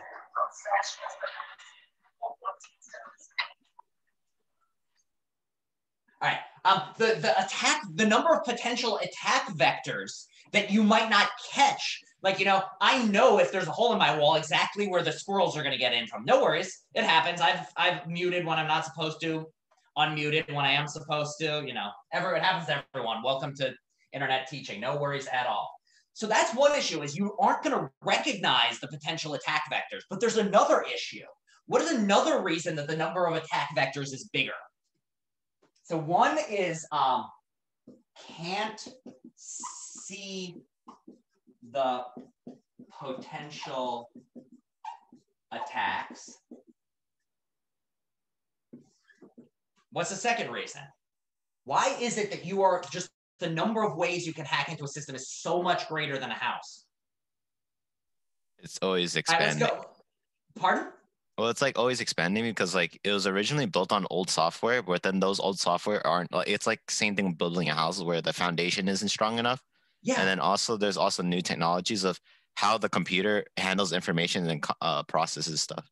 All right. Um, the, the attack, the number of potential attack vectors that you might not catch like, you know, I know if there's a hole in my wall exactly where the squirrels are going to get in from. No worries. It happens. I've I've muted when I'm not supposed to, unmuted when I am supposed to, you know. Ever it happens to everyone. Welcome to internet teaching. No worries at all. So that's one issue is you aren't going to recognize the potential attack vectors. But there's another issue. What is another reason that the number of attack vectors is bigger? So one is um, can't see the potential attacks. What's the second reason? Why is it that you are just the number of ways you can hack into a system is so much greater than a house? It's always expanding. Right, Pardon? Well, it's like always expanding because like it was originally built on old software, but then those old software aren't. It's like same thing building a house where the foundation isn't strong enough. Yeah. And then also there's also new technologies of how the computer handles information and uh, processes stuff.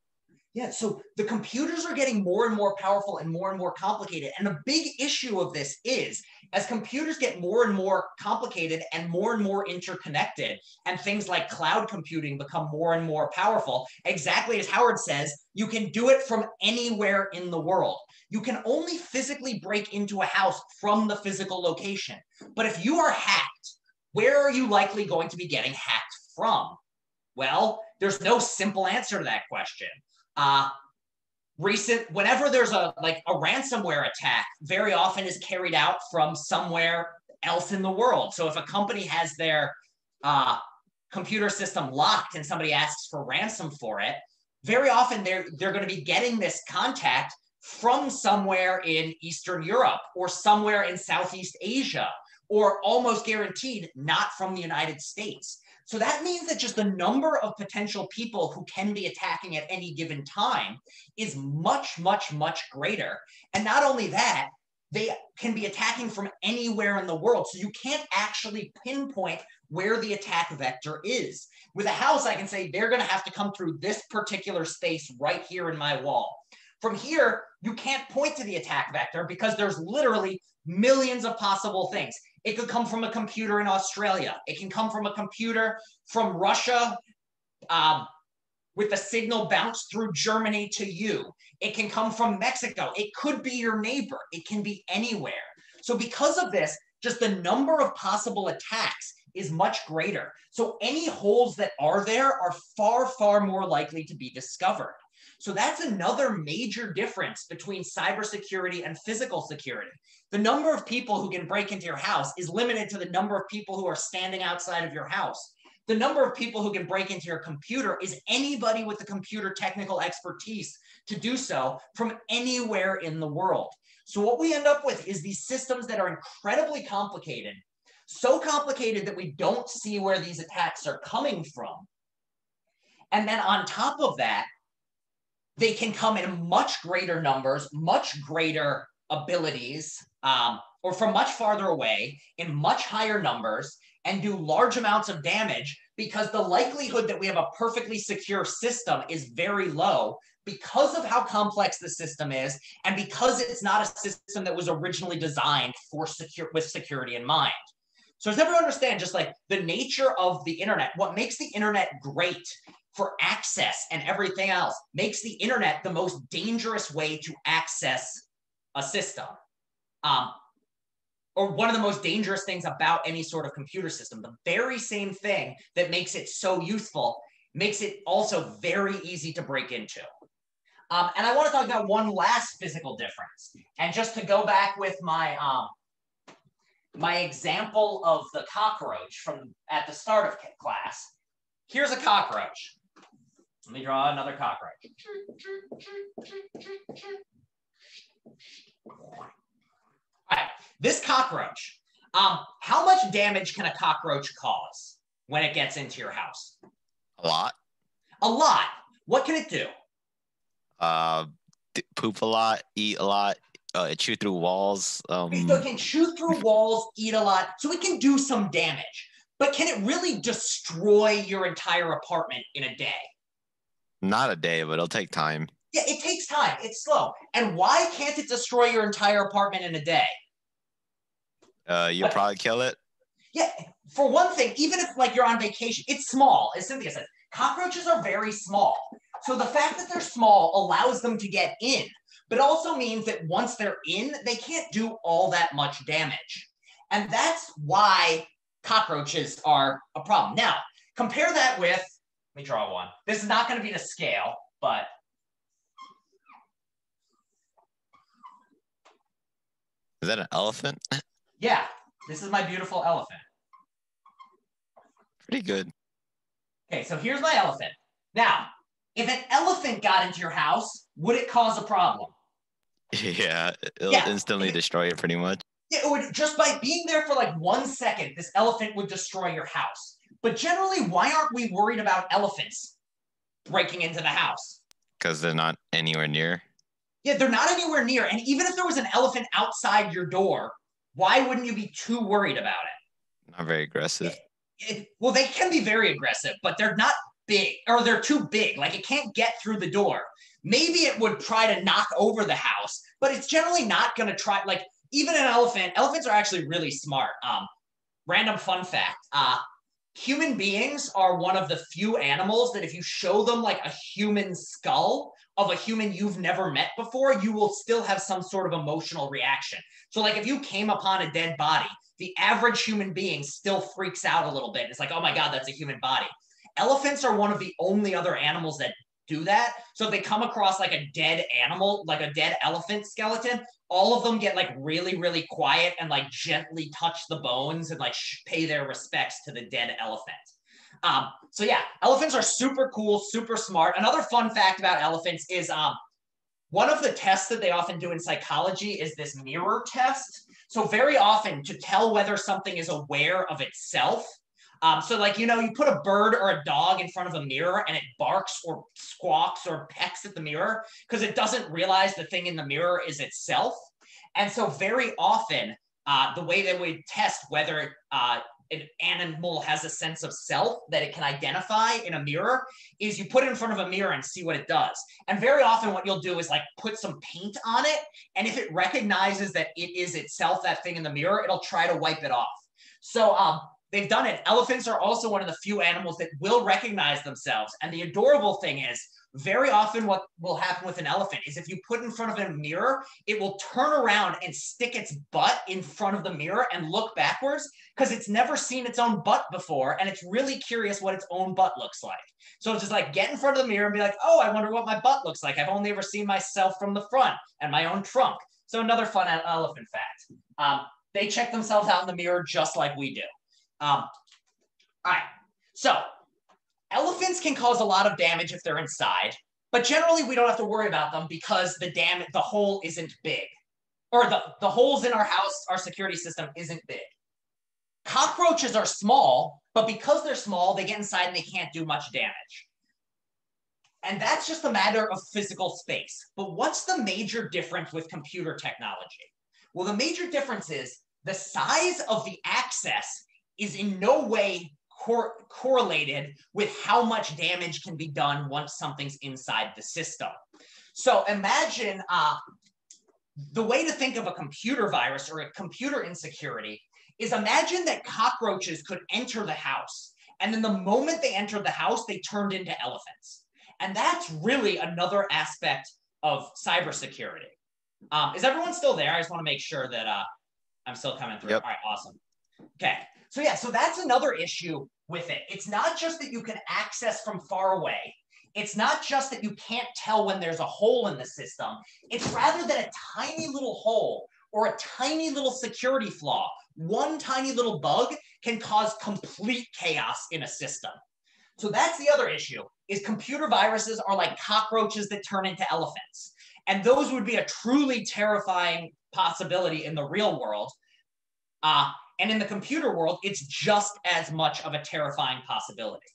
Yeah, so the computers are getting more and more powerful and more and more complicated. And a big issue of this is as computers get more and more complicated and more and more interconnected, and things like cloud computing become more and more powerful, exactly as Howard says, you can do it from anywhere in the world. You can only physically break into a house from the physical location. But if you are hacked, where are you likely going to be getting hacked from? Well, there's no simple answer to that question. Uh, recent, whenever there's a like a ransomware attack, very often is carried out from somewhere else in the world. So if a company has their uh, computer system locked and somebody asks for ransom for it, very often they're they're going to be getting this contact from somewhere in Eastern Europe or somewhere in Southeast Asia or almost guaranteed not from the United States. So that means that just the number of potential people who can be attacking at any given time is much, much, much greater. And not only that, they can be attacking from anywhere in the world. So you can't actually pinpoint where the attack vector is. With a house, I can say they're going to have to come through this particular space right here in my wall. From here, you can't point to the attack vector because there's literally millions of possible things. It could come from a computer in Australia. It can come from a computer from Russia um, with a signal bounced through Germany to you. It can come from Mexico. It could be your neighbor. It can be anywhere. So because of this, just the number of possible attacks is much greater. So any holes that are there are far, far more likely to be discovered. So that's another major difference between cybersecurity and physical security. The number of people who can break into your house is limited to the number of people who are standing outside of your house. The number of people who can break into your computer is anybody with the computer technical expertise to do so from anywhere in the world. So what we end up with is these systems that are incredibly complicated, so complicated that we don't see where these attacks are coming from. And then on top of that, they can come in much greater numbers, much greater abilities, um, or from much farther away in much higher numbers and do large amounts of damage because the likelihood that we have a perfectly secure system is very low because of how complex the system is and because it's not a system that was originally designed for secure with security in mind. So does everyone understand, just like the nature of the internet, what makes the internet great for access and everything else makes the internet the most dangerous way to access a system. Um, or one of the most dangerous things about any sort of computer system. The very same thing that makes it so useful makes it also very easy to break into. Um, and I want to talk about one last physical difference. And just to go back with my um, my example of the cockroach from at the start of class, here's a cockroach. Let me draw another cockroach. All right, this cockroach. Um, how much damage can a cockroach cause when it gets into your house? A lot. A lot. What can it do? Uh, poop a lot, eat a lot, uh, it chew through walls. Um, so it can chew through walls, eat a lot, so it can do some damage. But can it really destroy your entire apartment in a day? Not a day, but it'll take time. Yeah, it takes time. It's slow. And why can't it destroy your entire apartment in a day? Uh, you'll but, probably kill it. Yeah, for one thing, even if like you're on vacation, it's small. As Cynthia said, cockroaches are very small. So the fact that they're small allows them to get in, but also means that once they're in, they can't do all that much damage. And that's why cockroaches are a problem. Now, compare that with, let me draw one. This is not going to be to scale, but Is that an elephant? Yeah, this is my beautiful elephant. Pretty good. Okay, so here's my elephant. Now, if an elephant got into your house, would it cause a problem? <laughs> Yeah, it'll yeah. instantly it, destroy it pretty much. Yeah, it would just by being there for like one second, this elephant would destroy your house. But generally, why aren't we worried about elephants breaking into the house? Because they're not anywhere near. Yeah, they're not anywhere near. And even if there was an elephant outside your door, why wouldn't you be too worried about it? Not very aggressive. It, it, well, they can be very aggressive, but they're not big or they're too big. Like it can't get through the door. Maybe it would try to knock over the house, but it's generally not going to try. Like even an elephant, elephants are actually really smart. Um, random fun fact: uh, human beings are one of the few animals that if you show them like a human skull, of a human you've never met before, you will still have some sort of emotional reaction. So, like if you came upon a dead body, the average human being still freaks out a little bit. It's like, oh my God, that's a human body. Elephants are one of the only other animals that do that. So if they come across like a dead animal, like a dead elephant skeleton, all of them get like really, really quiet and like gently touch the bones and like pay their respects to the dead elephant. Um, so yeah, elephants are super cool, super smart. Another fun fact about elephants is um, one of the tests that they often do in psychology is this mirror test. So very often to tell whether something is aware of itself. Um, so like, you know, you put a bird or a dog in front of a mirror and it barks or squawks or pecks at the mirror because it doesn't realize the thing in the mirror is itself. And so very often uh, the way that we test whether uh, an animal has a sense of self that it can identify in a mirror is you put it in front of a mirror and see what it does. And very often what you'll do is like put some paint on it. And if it recognizes that it is itself, that thing in the mirror, it'll try to wipe it off. So um, they've done it. Elephants are also one of the few animals that will recognize themselves. And the adorable thing is very often what will happen with an elephant is if you put in front of a mirror, it will turn around and stick its butt in front of the mirror and look backwards because it's never seen its own butt before and it's really curious what its own butt looks like. So it's just like get in front of the mirror and be like, oh, I wonder what my butt looks like. I've only ever seen myself from the front and my own trunk. So another fun elephant fact. Um, they check themselves out in the mirror just like we do. Um, all right. So Elephants can cause a lot of damage if they're inside, but generally we don't have to worry about them because the damage, the hole isn't big. or the, the holes in our house, our security system isn't big. Cockroaches are small, but because they're small, they get inside and they can't do much damage. And that's just a matter of physical space. But what's the major difference with computer technology? Well, the major difference is the size of the access is in no way cor correlated with how much damage can be done once something's inside the system. So imagine uh, the way to think of a computer virus or a computer insecurity is imagine that cockroaches could enter the house. And then the moment they entered the house, they turned into elephants. And that's really another aspect of cybersecurity. Um, is everyone still there? I just want to make sure that uh, I'm still coming through. Yep. All right, awesome. Okay, so yeah, so that's another issue with it. It's not just that you can access from far away. It's not just that you can't tell when there's a hole in the system. It's rather that a tiny little hole or a tiny little security flaw, one tiny little bug can cause complete chaos in a system. So that's the other issue is computer viruses are like cockroaches that turn into elephants. And those would be a truly terrifying possibility in the real world. Uh, and in the computer world, it's just as much of a terrifying possibility.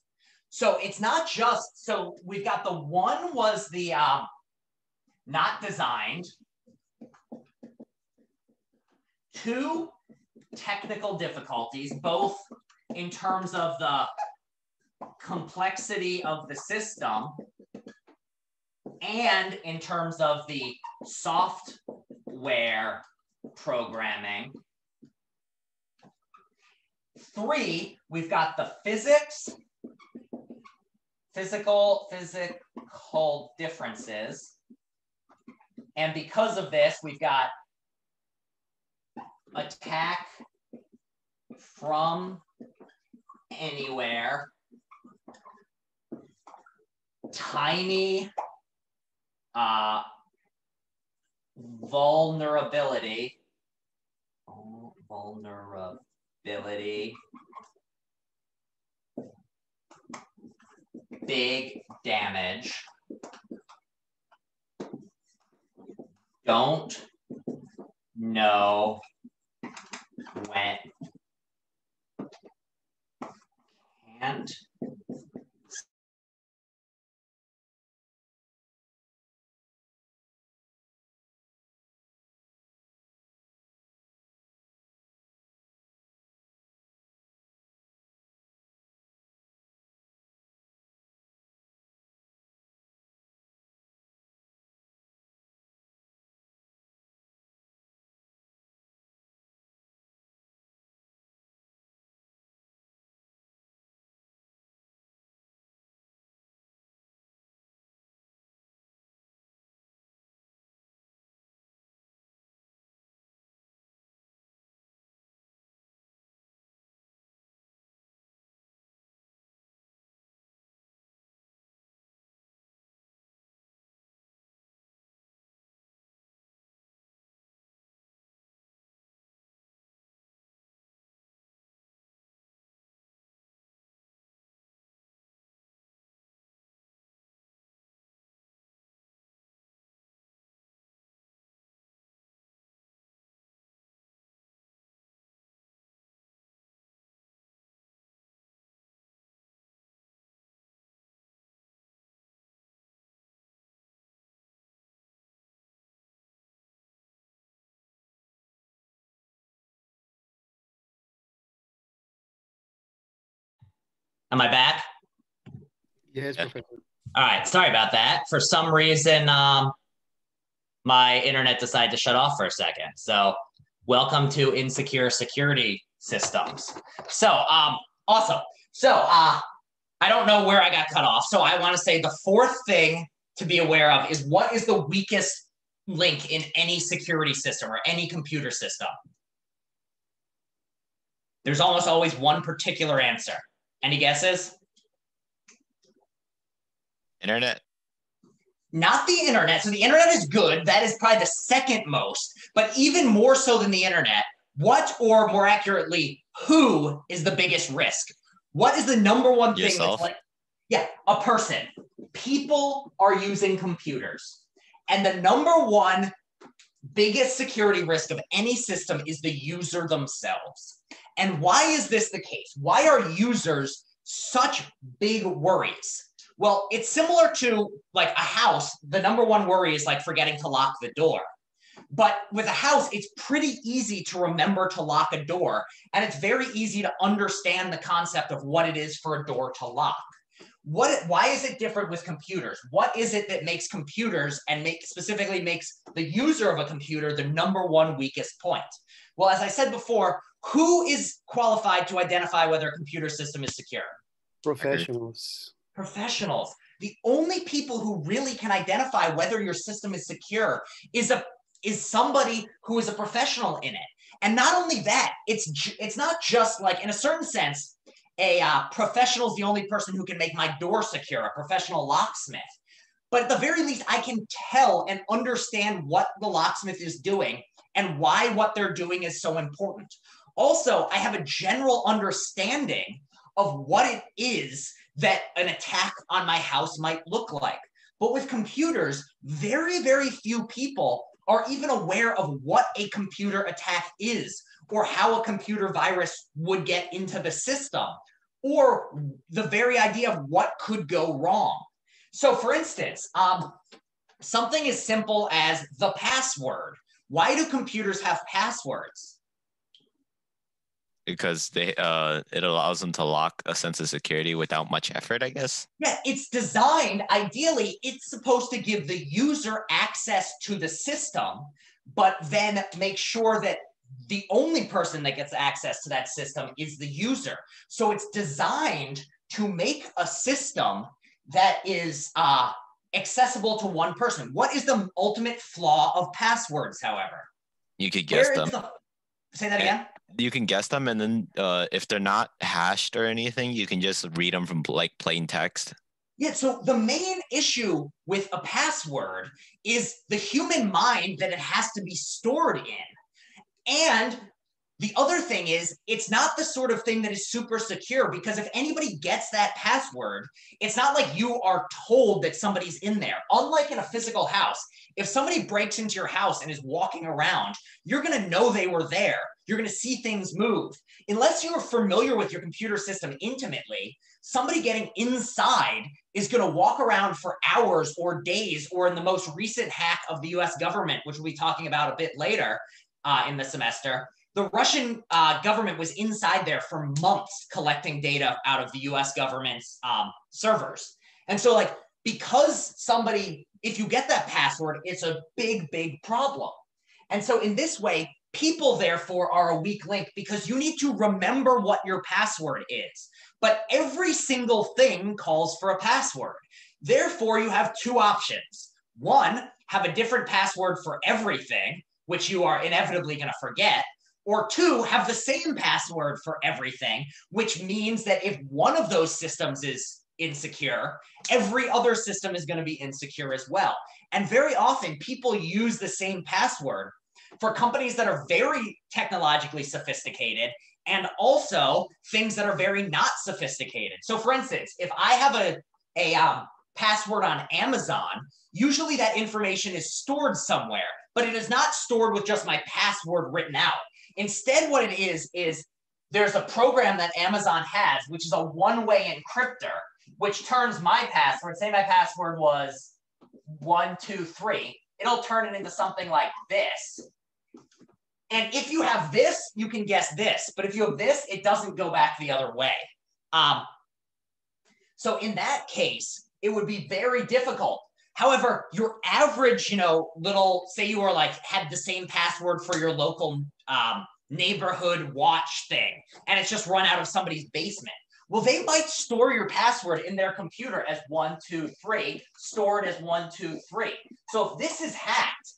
So it's not just, so we've got the one was the um, not designed, two technical difficulties, both in terms of the complexity of the system and in terms of the software programming. Three, we've got the physics, physical, physical differences. And because of this, we've got attack from anywhere, tiny uh, vulnerability, vulnerability, big damage. Don't know when can't Am I back? Yes, Professor. All right, sorry about that. For some reason, um, my internet decided to shut off for a second. So, welcome to Insecure Security Systems. So, um, awesome. So, uh, I don't know where I got cut off. So, I want to say the fourth thing to be aware of is what is the weakest link in any security system or any computer system? There's almost always one particular answer. Any guesses? Internet. not the internet. So the internet is good. That is probably the second most, but even more so than the internet, what or more accurately, who is the biggest risk? What is the number one thing Yourself. that's like, yeah, a person. People are using computers. And the number one biggest security risk of any system is the user themselves. And why is this the case? Why are users such big worries? Well, it's similar to like a house. The number one worry is like forgetting to lock the door. But with a house, it's pretty easy to remember to lock a door. And it's very easy to understand the concept of what it is for a door to lock. What, why is it different with computers? What is it that makes computers and make specifically makes the user of a computer the number one weakest point? Well, as I said before, who is qualified to identify whether a computer system is secure? Professionals. Professionals. The only people who really can identify whether your system is secure is a is somebody who is a professional in it. And not only that, it's it's not just like in a certain sense, a uh, professional is the only person who can make my door secure, a professional locksmith. But at the very least, I can tell and understand what the locksmith is doing and why what they're doing is so important. Also, I have a general understanding of what it is that an attack on my house might look like. But with computers, very, very few people are even aware of what a computer attack is or how a computer virus would get into the system or the very idea of what could go wrong. So, for instance, um, something as simple as the password. Why do computers have passwords? because they uh it allows them to lock a sense of security without much effort i guess yeah it's designed ideally it's supposed to give the user access to the system but then make sure that the only person that gets access to that system is the user. So it's designed to make a system that is uh, accessible to one person. What is the ultimate flaw of passwords however? You could guess them. the, say that again? You can guess them and then uh, if they're not hashed or anything you can just read them from like plain text. Yeah so the main issue with a password is the human mind that it has to be stored in and the other thing is, it's not the sort of thing that is super secure because if anybody gets that password, it's not like you are told that somebody's in there. Unlike in a physical house, if somebody breaks into your house and is walking around, you're going to know they were there. You're going to see things move. Unless you're familiar with your computer system intimately, somebody getting inside is going to walk around for hours or days, or in the most recent hack of the US government, which we'll be talking about a bit later uh, in the semester the Russian uh, government was inside there for months collecting data out of the US government's um, servers. And so, like, because somebody, if you get that password, it's a big, big problem. And so, in this way, people therefore are a weak link because you need to remember what your password is. But every single thing calls for a password. Therefore, you have two options. One, have a different password for everything, which you are inevitably going to forget or two, have the same password for everything, which means that if one of those systems is insecure, every other system is going to be insecure as well. And very often people use the same password for companies that are very technologically sophisticated and also things that are very not sophisticated. So for instance, if I have a, a um, password on Amazon, usually that information is stored somewhere, but it is not stored with just my password written out. Instead, what it is, is there's a program that Amazon has, which is a one-way encryptor, which turns my password, say my password was one, two, three, it'll turn it into something like this. And if you have this, you can guess this. But if you have this, it doesn't go back the other way. Um, so in that case, it would be very difficult. However, your average, you know, little, say you were like, had the same password for your local um, neighborhood watch thing, and it's just run out of somebody's basement. Well, they might store your password in their computer as one, two, three, stored as one, two, three. So if this is hacked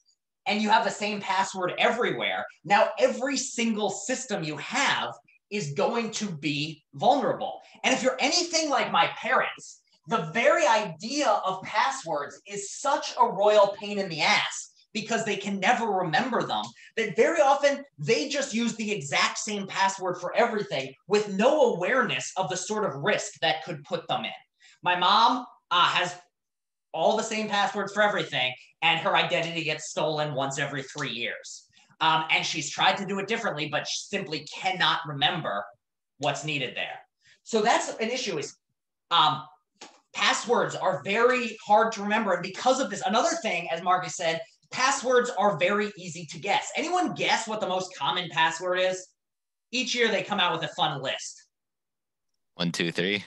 and you have the same password everywhere, now every single system you have is going to be vulnerable. And if you're anything like my parents, the very idea of passwords is such a royal pain in the ass because they can never remember them. That very often they just use the exact same password for everything with no awareness of the sort of risk that could put them in. My mom uh, has all the same passwords for everything, and her identity gets stolen once every three years. Um, and she's tried to do it differently, but she simply cannot remember what's needed there. So that's an issue. Is um, passwords are very hard to remember, and because of this, another thing, as Marcus said, passwords are very easy to guess. Anyone guess what the most common password is? Each year they come out with a fun list. One, two, three.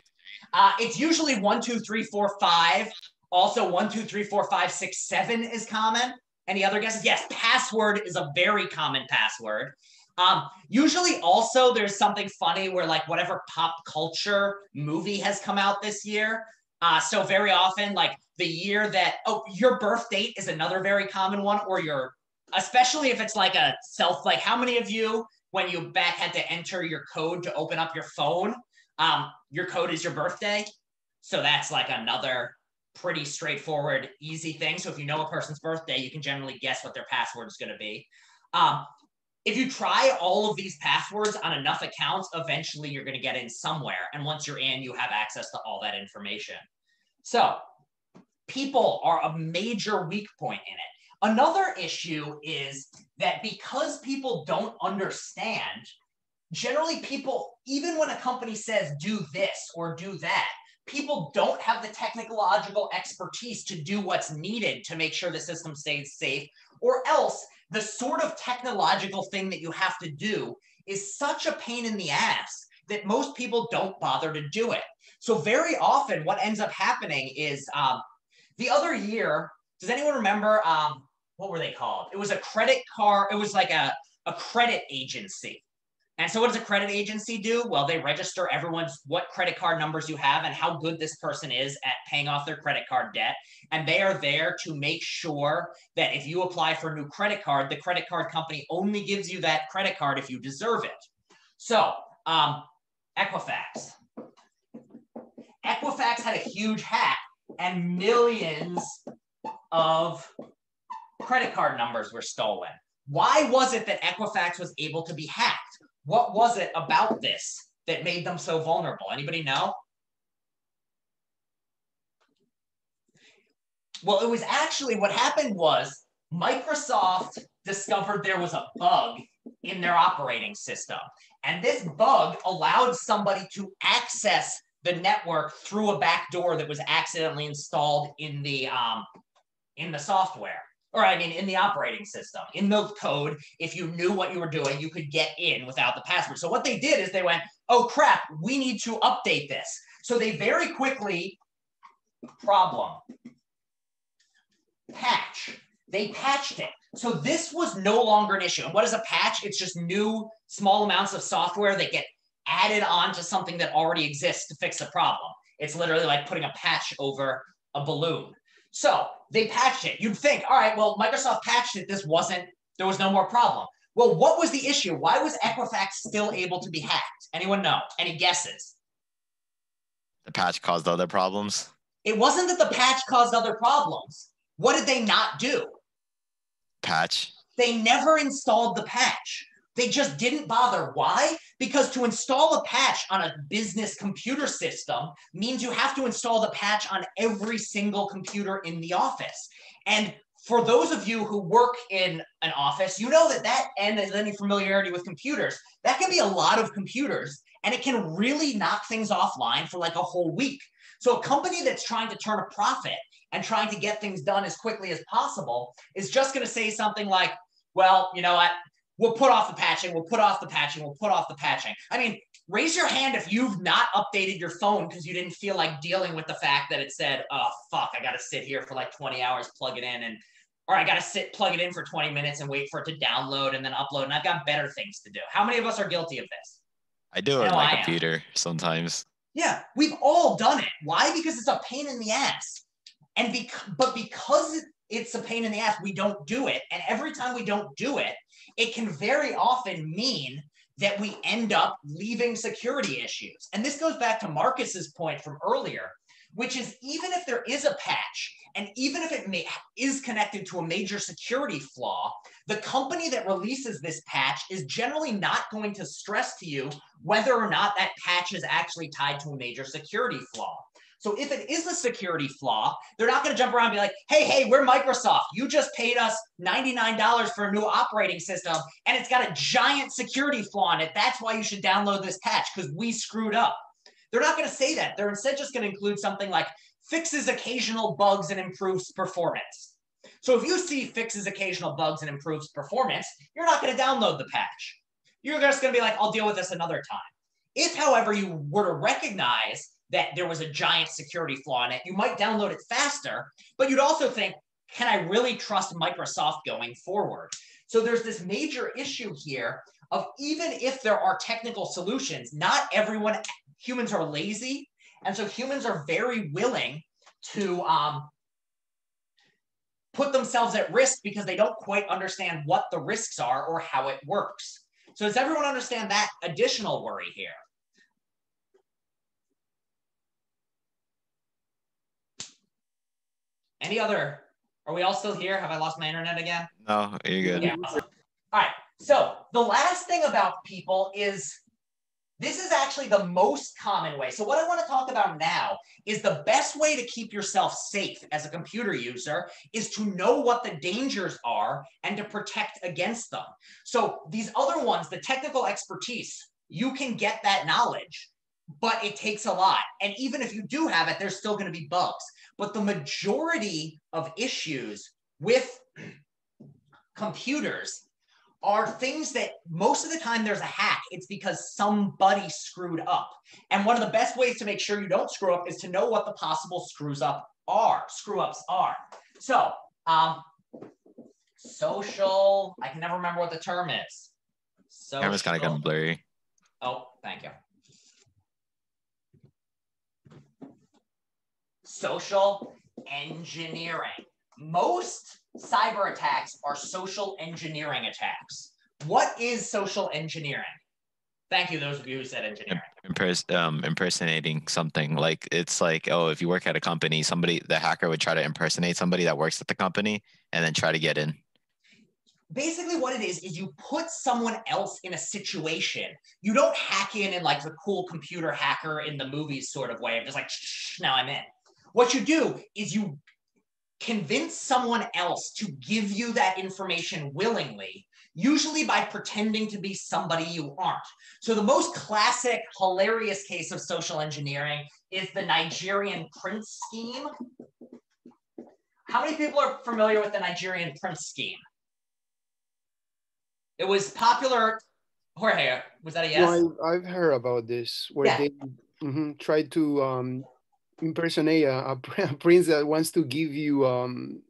Uh, it's usually one, two, three, four, five. Also, one, two, three, four, five, six, seven is common. Any other guesses? Yes, password is a very common password. Um, usually, also, there's something funny where, like, whatever pop culture movie has come out this year. Uh, so, very often, like, the year that, oh, your birth date is another very common one, or your, especially if it's like a self, like, how many of you, when you back had to enter your code to open up your phone, um, your code is your birthday? So, that's like another pretty straightforward, easy thing. So if you know a person's birthday, you can generally guess what their password is going to be. Um, if you try all of these passwords on enough accounts, eventually you're going to get in somewhere. And once you're in, you have access to all that information. So people are a major weak point in it. Another issue is that because people don't understand, generally people, even when a company says do this or do that, people don't have the technological expertise to do what's needed to make sure the system stays safe, or else the sort of technological thing that you have to do is such a pain in the ass that most people don't bother to do it. So very often what ends up happening is um, the other year, does anyone remember um, what were they called? It was a credit card, it was like a, a credit agency. And so what does a credit agency do? Well, they register everyone's what credit card numbers you have and how good this person is at paying off their credit card debt. And they are there to make sure that if you apply for a new credit card, the credit card company only gives you that credit card if you deserve it. So um, Equifax. Equifax had a huge hack and millions of credit card numbers were stolen. Why was it that Equifax was able to be hacked? What was it about this that made them so vulnerable? Anybody know? Well, it was actually what happened was Microsoft discovered there was a bug in their operating system. And this bug allowed somebody to access the network through a back door that was accidentally installed in the um, in the software or I mean, in the operating system, in the code, if you knew what you were doing, you could get in without the password. So what they did is they went, oh crap, we need to update this. So they very quickly, problem, patch. They patched it. So this was no longer an issue. And what is a patch? It's just new small amounts of software that get added on to something that already exists to fix a problem. It's literally like putting a patch over a balloon. So they patched it. You'd think, all right, well, Microsoft patched it. This wasn't, there was no more problem. Well, what was the issue? Why was Equifax still able to be hacked? Anyone know? Any guesses? The patch caused other problems. It wasn't that the patch caused other problems. What did they not do? Patch. They never installed the patch. They just didn't bother. Why? Because to install a patch on a business computer system means you have to install the patch on every single computer in the office. And for those of you who work in an office, you know that that and any familiarity with computers, that can be a lot of computers and it can really knock things offline for like a whole week. So a company that's trying to turn a profit and trying to get things done as quickly as possible is just going to say something like, well, you know what? We'll put off the patching, we'll put off the patching, we'll put off the patching. I mean, raise your hand if you've not updated your phone because you didn't feel like dealing with the fact that it said, oh, fuck, I got to sit here for like 20 hours, plug it in, and or I got to sit, plug it in for 20 minutes and wait for it to download and then upload. And I've got better things to do. How many of us are guilty of this? I do it on my computer sometimes. Yeah, we've all done it. Why? Because it's a pain in the ass. And bec- but because it's a pain in the ass, we don't do it. And every time we don't do it, it can very often mean that we end up leaving security issues. And this goes back to Marcus's point from earlier, which is even if there is a patch and even if it may, is connected to a major security flaw, the company that releases this patch is generally not going to stress to you whether or not that patch is actually tied to a major security flaw. So if it is a security flaw, they're not going to jump around and be like, hey, hey, we're Microsoft. You just paid us $99 for a new operating system and it's got a giant security flaw in it. That's why you should download this patch because we screwed up. They're not going to say that. They're instead just going to include something like fixes occasional bugs and improves performance. So if you see fixes occasional bugs and improves performance, you're not going to download the patch. You're just going to be like, I'll deal with this another time. If, however, you were to recognize that there was a giant security flaw in it, you might download it faster, but you'd also think, can I really trust Microsoft going forward? So there's this major issue here of even if there are technical solutions, not everyone, humans are lazy. And so humans are very willing to um, put themselves at risk because they don't quite understand what the risks are or how it works. So does everyone understand that additional worry here? Any other? Are we all still here? Have I lost my internet again? No, you're good. Yeah. Awesome. All right. So the last thing about people is this is actually the most common way. So what I want to talk about now is the best way to keep yourself safe as a computer user is to know what the dangers are and to protect against them. So these other ones, the technical expertise, you can get that knowledge, but it takes a lot. And even if you do have it, there's still going to be bugs. But the majority of issues with <clears throat> computers are things that most of the time there's a hack. It's because somebody screwed up. And one of the best ways to make sure you don't screw up is to know what the possible screws up are, screw ups are. So, um, social, I can never remember what the term is. So Camera's kind of getting blurry. Oh, thank you. Social engineering. Most cyber attacks are social engineering attacks. What is social engineering? Thank you, those of you who said engineering. Um, impersonating something like it's like oh, if you work at a company, somebody the hacker would try to impersonate somebody that works at the company and then try to get in. Basically, what it is is you put someone else in a situation. You don't hack in in like the cool computer hacker in the movies sort of way of just like now I'm in. What you do is you convince someone else to give you that information willingly, usually by pretending to be somebody you aren't. So the most classic, hilarious case of social engineering is the Nigerian prince scheme. How many people are familiar with the Nigerian prince scheme? It was popular. Jorge, was that a yes? No, I, have heard about this where yeah. they mm -hmm, tried to um, impersonate a, <laughs> a, prince that wants to give you um,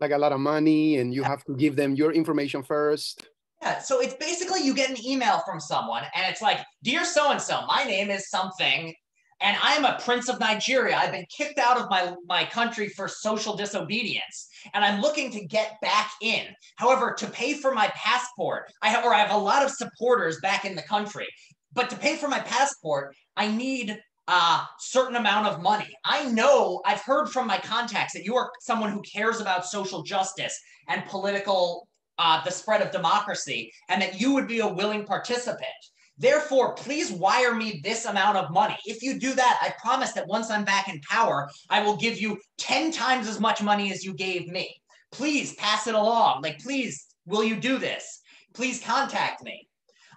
like a lot of money and you yeah. have to give them your information first. Yeah, so it's basically you get an email from someone and it's like, Dear so and so, my name is something, and I am a prince of Nigeria. I've been kicked out of my, my country for social disobedience, and I'm looking to get back in. However, to pay for my passport, I have, or I have a lot of supporters back in the country, but to pay for my passport, I need a certain amount of money. I know I've heard from my contacts that you are someone who cares about social justice and political, uh, the spread of democracy, and that you would be a willing participant. Therefore, please wire me this amount of money. If you do that, I promise that once I'm back in power, I will give you 10 times as much money as you gave me. Please pass it along. Like, please, will you do this? Please contact me.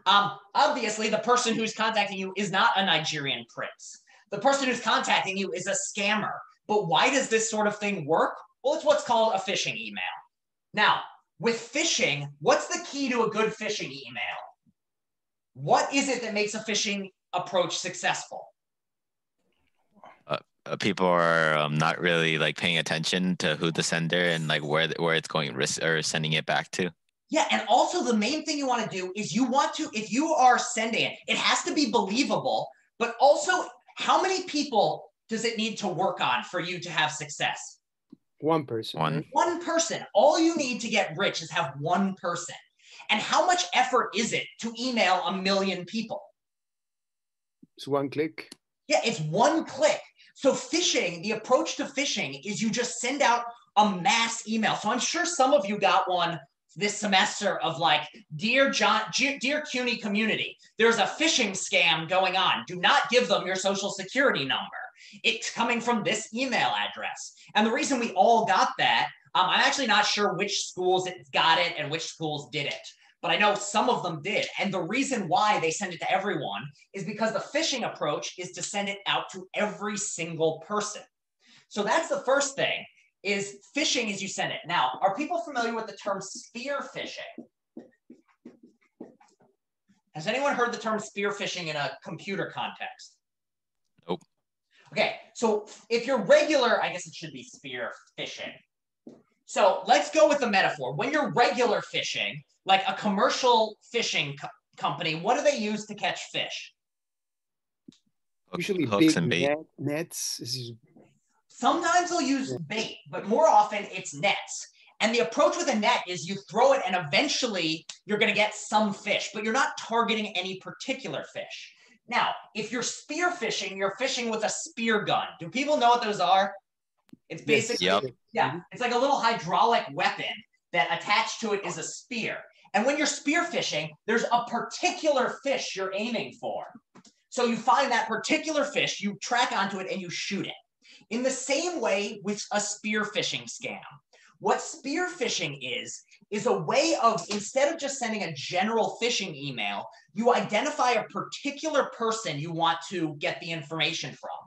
Um, obviously, the person who's contacting you is not a Nigerian prince. The person who's contacting you is a scammer. But why does this sort of thing work? Well, it's what's called a phishing email. Now, with phishing, what's the key to a good phishing email? What is it that makes a phishing approach successful? Uh, uh people are um, not really like paying attention to who the sender and like where where it's going or sending it back to. Yeah, and also the main thing you want to do is you want to, if you are sending it, it has to be believable, but also how many people does it need to work on for you to have success? One person. One. One person. All you need to get rich is have one person. And how much effort is it to email a million people? It's one click. Yeah, it's one click. So phishing, the approach to phishing is you just send out a mass email. So I'm sure some of you got one this semester of like, dear John, dear CUNY community, there's a phishing scam going on. Do not give them your social security number. It's coming from this email address. And the reason we all got that, um, I'm actually not sure which schools it got it and which schools did it but I know some of them did. And the reason why they send it to everyone is because the phishing approach is to send it out to every single person. So that's the first thing is phishing as you send it. Now, are people familiar with the term spear phishing? Has anyone heard the term spear phishing in a computer context? Nope. Okay, so if you're regular, I guess it should be spear phishing. So let's go with the metaphor. When you're regular fishing, like a commercial fishing co company, what do they use to catch fish? Usually hooks big and bait. net, nets. This is Sometimes they'll use bait, but more often it's nets. And the approach with a net is you throw it and eventually you're going to get some fish, but you're not targeting any particular fish. Now, if you're spear fishing, you're fishing with a spear gun. Do people know what those are? It's Yes. basically, Yep. yeah, mm-hmm. it's like a little hydraulic weapon that attached to it is a spear. And when you're spear fishing, there's a particular fish you're aiming for. So you find that particular fish, you track onto it, and you shoot it. In the same way with a spear phishing scam, what spear phishing is, is a way of instead of just sending a general phishing email, you identify a particular person you want to get the information from.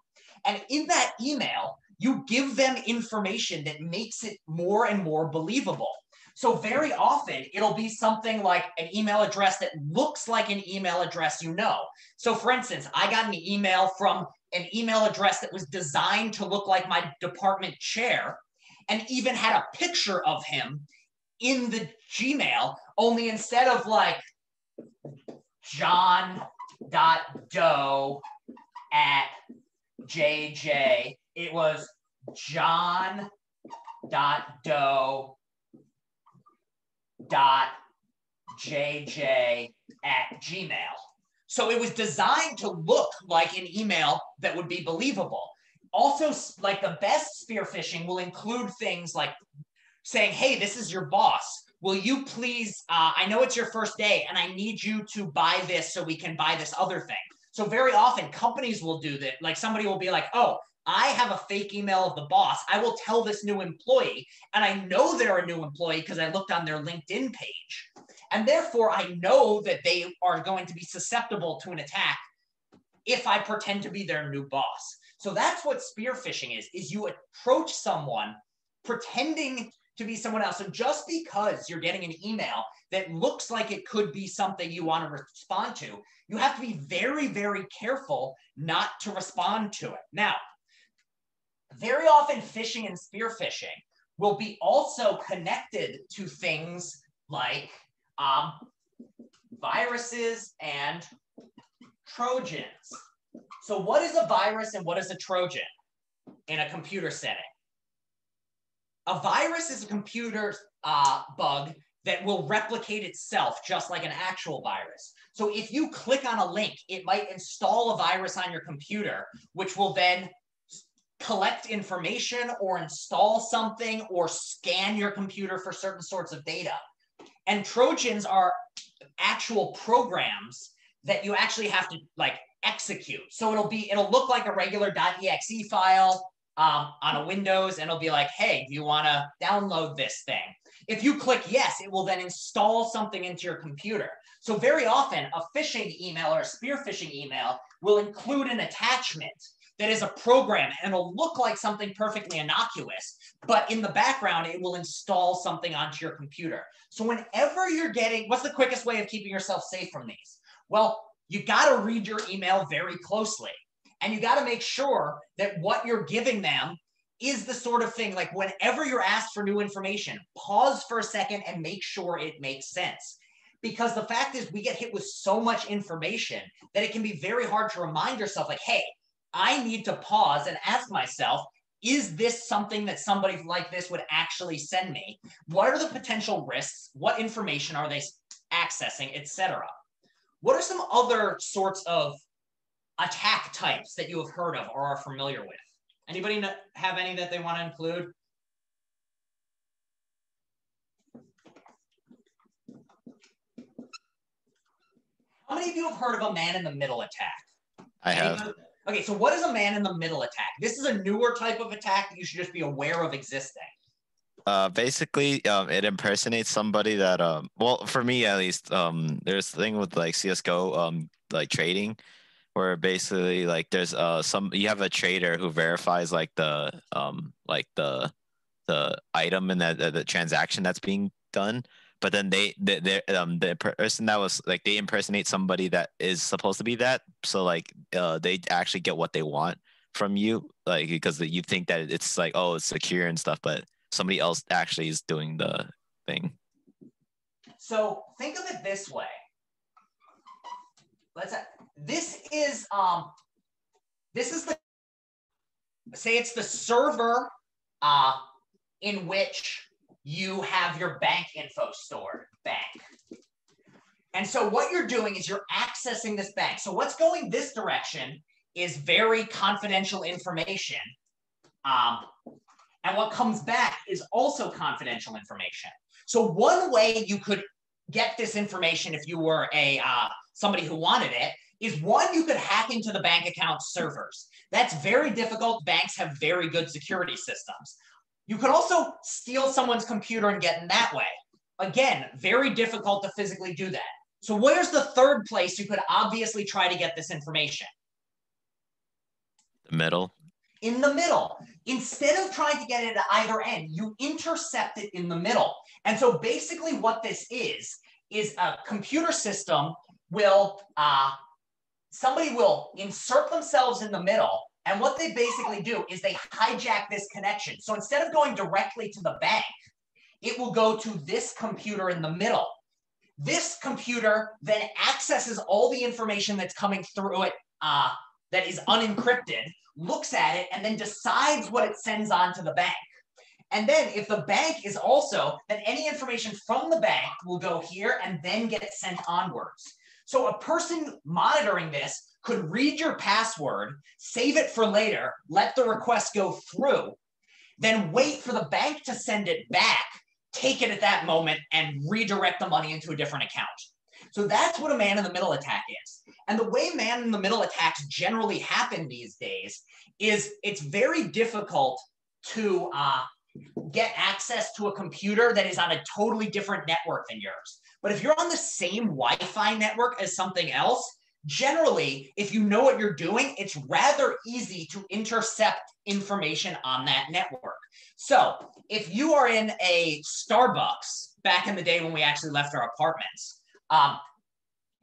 And in that email, you give them information that makes it more and more believable. So very often it'll be something like an email address that looks like an email address you know. So for instance, I got an email from an email address that was designed to look like my department chair and even had a picture of him in the Gmail, only instead of like john.doe at JJ, it was john.doe dot jj at gmail. So it was designed to look like an email that would be believable. Also like the best spear phishing will include things like saying hey this is your boss. Will you please uh, i know it's your first day and i need you to buy this so we can buy this other thing. So very often companies will do that. Like somebody will be like oh I have a fake email of the boss. I will tell this new employee, and I know they're a new employee because I looked on their LinkedIn page. And therefore, I know that they are going to be susceptible to an attack if I pretend to be their new boss. So that's what spear phishing is, is you approach someone pretending to be someone else. So just because you're getting an email that looks like it could be something you want to respond to, you have to be very, very careful not to respond to it. Now, very often phishing and spear phishing will be also connected to things like um, viruses and trojans. So what is a virus and what is a trojan in a computer setting? A virus is a computer uh, bug that will replicate itself just like an actual virus. So if you click on a link, it might install a virus on your computer, which will then collect information or install something or scan your computer for certain sorts of data. And Trojans are actual programs that you actually have to like execute. So it'll be it'll look like a regular .exe file um, on a Windows, and it'll be like, hey, do you want to download this thing? If you click yes, it will then install something into your computer. So very often, a phishing email or a spear phishing email will include an attachment that is a program and it'll look like something perfectly innocuous, but in the background, it will install something onto your computer. So whenever you're getting, what's the quickest way of keeping yourself safe from these? Well, you got to read your email very closely and you got to make sure that what you're giving them is the sort of thing like whenever you're asked for new information, pause for a second and make sure it makes sense. Because the fact is, we get hit with so much information that it can be very hard to remind yourself, like, hey, I need to pause and ask myself, is this something that somebody like this would actually send me? What are the potential risks? What information are they accessing, etc.? What are some other sorts of attack types that you have heard of or are familiar with? Anybody have any that they want to include? How many of you have heard of a man in the middle attack? I have. Anybody? Okay, so what is a man in the middle attack? This is a newer type of attack that you should just be aware of existing. Uh, basically, um, it impersonates somebody that, um, well, for me at least, um, there's a thing with like CS:GO, um, like trading, where basically like there's uh some you have a trader who verifies like the um like the the item and that the, the transaction that's being done, but then they the the um the person that was like they impersonate somebody that is supposed to be that, so like uh they actually get what they want from you, like because you think that it's like oh it's secure and stuff, but somebody else actually is doing the thing. So think of it this way. Let's this is um this is the say it's the server uh in which you have your bank info stored bank and so what you're doing is you're accessing this bank so what's going this direction is very confidential information um, and what comes back is also confidential information. So one way you could get this information if you were a uh, somebody who wanted it is one you could hack into the bank account servers. That's very difficult. Banks have very good security systems. You could also steal someone's computer and get in that way. Again, very difficult to physically do that. So where's the third place you could obviously try to get this information? The middle in the middle. Instead of trying to get it at either end, you intercept it in the middle. And so basically what this is, is a computer system will, uh, somebody will insert themselves in the middle. And what they basically do is they hijack this connection. So instead of going directly to the bank, it will go to this computer in the middle. This computer then accesses all the information that's coming through it uh, that is unencrypted looks at it, and then decides what it sends on to the bank. And then if the bank is also, then any information from the bank will go here and then get sent onwards. So a person monitoring this could read your password, save it for later, let the request go through, then wait for the bank to send it back, take it at that moment, and redirect the money into a different account. So that's what a man in the middle attack is. And the way man in the middle attacks generally happen these days is it's very difficult to uh, get access to a computer that is on a totally different network than yours. But if you're on the same Wi Fi network as something else, generally, if you know what you're doing, it's rather easy to intercept information on that network. So if you are in a Starbucks back in the day when we actually left our apartments, um,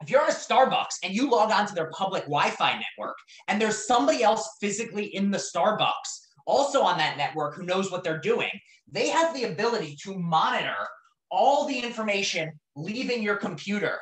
if you're in a Starbucks and you log on to their public Wi-Fi network and there's somebody else physically in the Starbucks also on that network who knows what they're doing, they have the ability to monitor all the information leaving your computer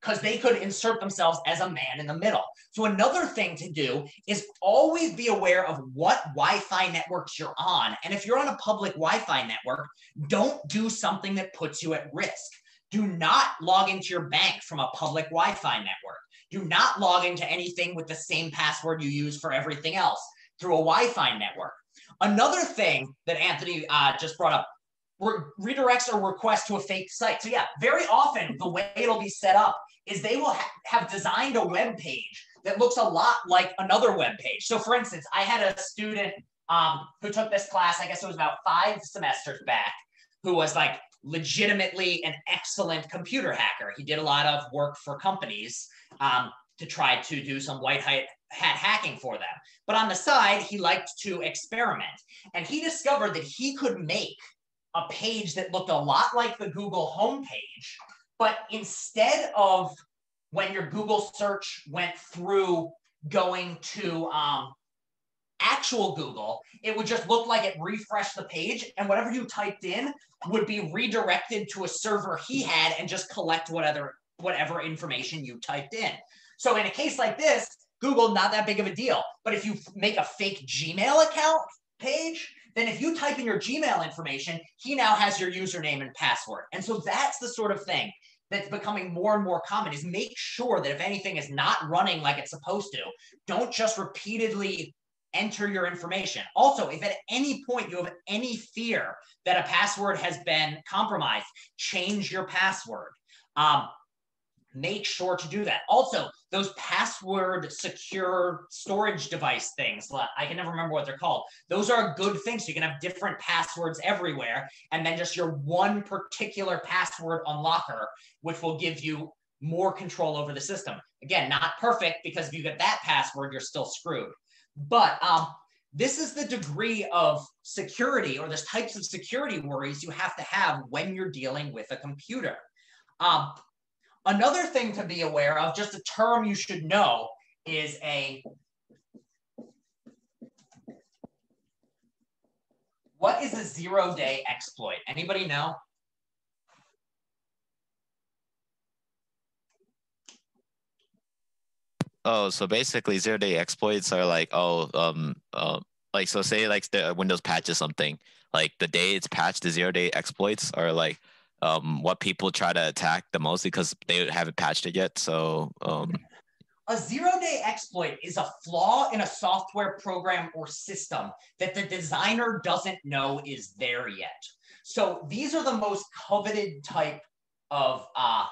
because they could insert themselves as a man in the middle. So another thing to do is always be aware of what Wi-Fi networks you're on. And if you're on a public Wi-Fi network, don't do something that puts you at risk. Do not log into your bank from a public Wi Fi network. Do not log into anything with the same password you use for everything else through a Wi Fi network. Another thing that Anthony uh, just brought up re- redirects a request to a fake site. So, yeah, very often the way it'll be set up is they will ha- have designed a web page that looks a lot like another web page. So, for instance, I had a student um, who took this class, I guess it was about five semesters back, who was like, legitimately an excellent computer hacker. He did a lot of work for companies um, to try to do some white hat hacking for them. But on the side, he liked to experiment. And he discovered that he could make a page that looked a lot like the Google homepage, but instead of when your Google search went through going to um, actual Google, it would just look like it refreshed the page and whatever you typed in would be redirected to a server he had and just collect whatever whatever information you typed in. So in a case like this, Google not that big of a deal. But if you make a fake Gmail account page, then if you type in your Gmail information, he now has your username and password. And so that's the sort of thing that's becoming more and more common is make sure that if anything is not running like it's supposed to, don't just repeatedly enter your information. Also, if at any point you have any fear that a password has been compromised, change your password. Um, make sure to do that. Also, those password secure storage device things, I can never remember what they're called. Those are good things. So you can have different passwords everywhere and then just your one particular password unlocker, which will give you more control over the system. Again, not perfect because if you get that password, you're still screwed. But um, this is the degree of security or the types of security worries you have to have when you're dealing with a computer. Um, Another thing to be aware of, just a term you should know, is a what is a zero day exploit? Anybody know? Oh, so basically zero day exploits are like, oh, um, uh, like, so say like the Windows patches something, like the day it's patched, the zero day exploits are like, um, what people try to attack the most because they haven't patched it yet. So um, a zero day exploit is a flaw in a software program or system that the designer doesn't know is there yet. So these are the most coveted type of uh,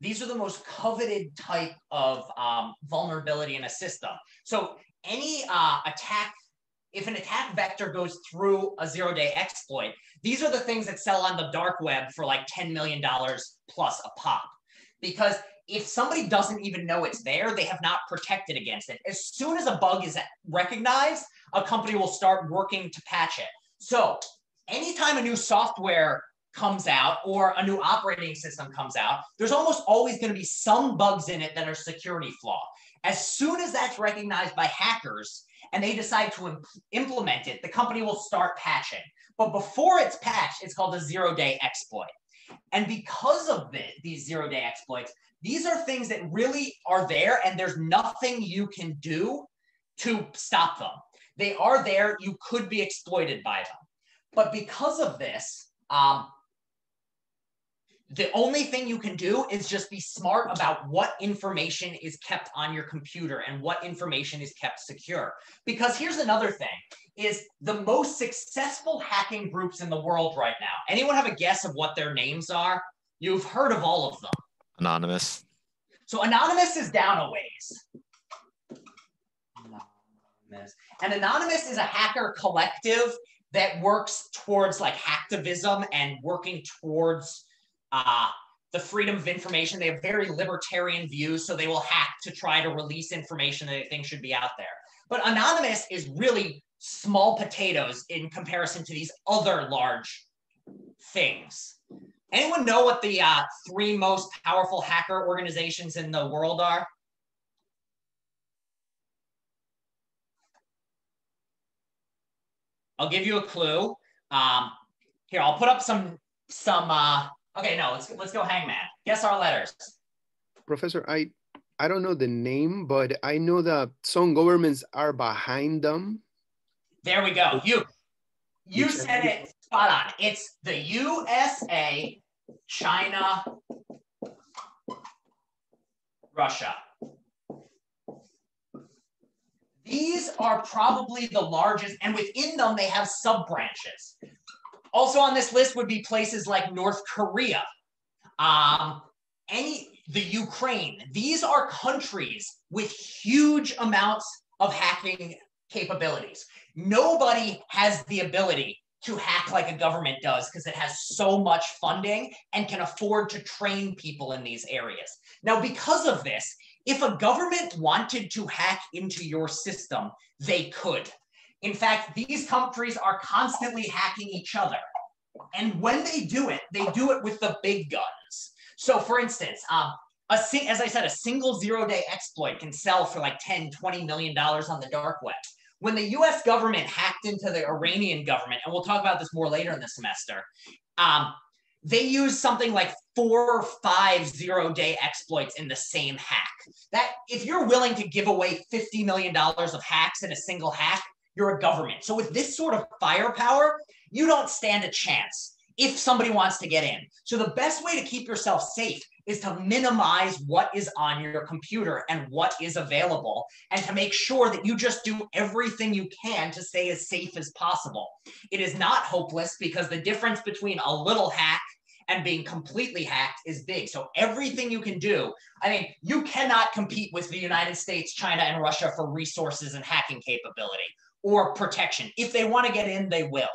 these are the most coveted type of um, vulnerability in a system. So any uh, attack if an attack vector goes through a zero day exploit, these are the things that sell on the dark web for like $10 million plus a pop. Because if somebody doesn't even know it's there, they have not protected against it. As soon as a bug is recognized, a company will start working to patch it. So anytime a new software comes out or a new operating system comes out, there's almost always going to be some bugs in it that are security flaw. As soon as that's recognized by hackers, and they decide to imp- implement it, the company will start patching. But before it's patched, it's called a zero day exploit. And because of the, these zero day exploits, these are things that really are there, and there's nothing you can do to stop them. They are there, you could be exploited by them. But because of this, um, the only thing you can do is just be smart about what information is kept on your computer and what information is kept secure. Because here's another thing is the most successful hacking groups in the world right now. Anyone have a guess of what their names are? You've heard of all of them. Anonymous. So Anonymous is down a ways. Anonymous. And Anonymous is a hacker collective that works towards like hacktivism and working towards uh, the freedom of information. They have very libertarian views, so they will hack to try to release information that they think should be out there. But Anonymous is really small potatoes in comparison to these other large things. Anyone know what the uh, three most powerful hacker organizations in the world are? I'll give you a clue. Um, here, I'll put up some some uh, Okay, no, let's let's go hangman. Guess our letters. Professor, I I don't know the name, but I know that some governments are behind them. There we go. You you Which said it spot on. It's the USA, China, Russia. These are probably the largest, and within them, they have sub branches. Also on this list would be places like North Korea, um, any the Ukraine. These are countries with huge amounts of hacking capabilities. Nobody has the ability to hack like a government does because it has so much funding and can afford to train people in these areas. Now, because of this, if a government wanted to hack into your system, they could. In fact, these countries are constantly hacking each other. And when they do it, they do it with the big guns. So for instance, um, a as I said, a single zero day exploit can sell for like 10, 20 million dollars on the dark web. When the US government hacked into the Iranian government, and we'll talk about this more later in the semester, um, they used something like four or five zero day exploits in the same hack. That if you're willing to give away $50 million of hacks in a single hack, you're a government. So with this sort of firepower, you don't stand a chance if somebody wants to get in. So the best way to keep yourself safe is to minimize what is on your computer and what is available and to make sure that you just do everything you can to stay as safe as possible. It is not hopeless because the difference between a little hack and being completely hacked is big. So everything you can do, I mean, you cannot compete with the United States, China, and Russia for resources and hacking capability or protection. If they want to get in, they will.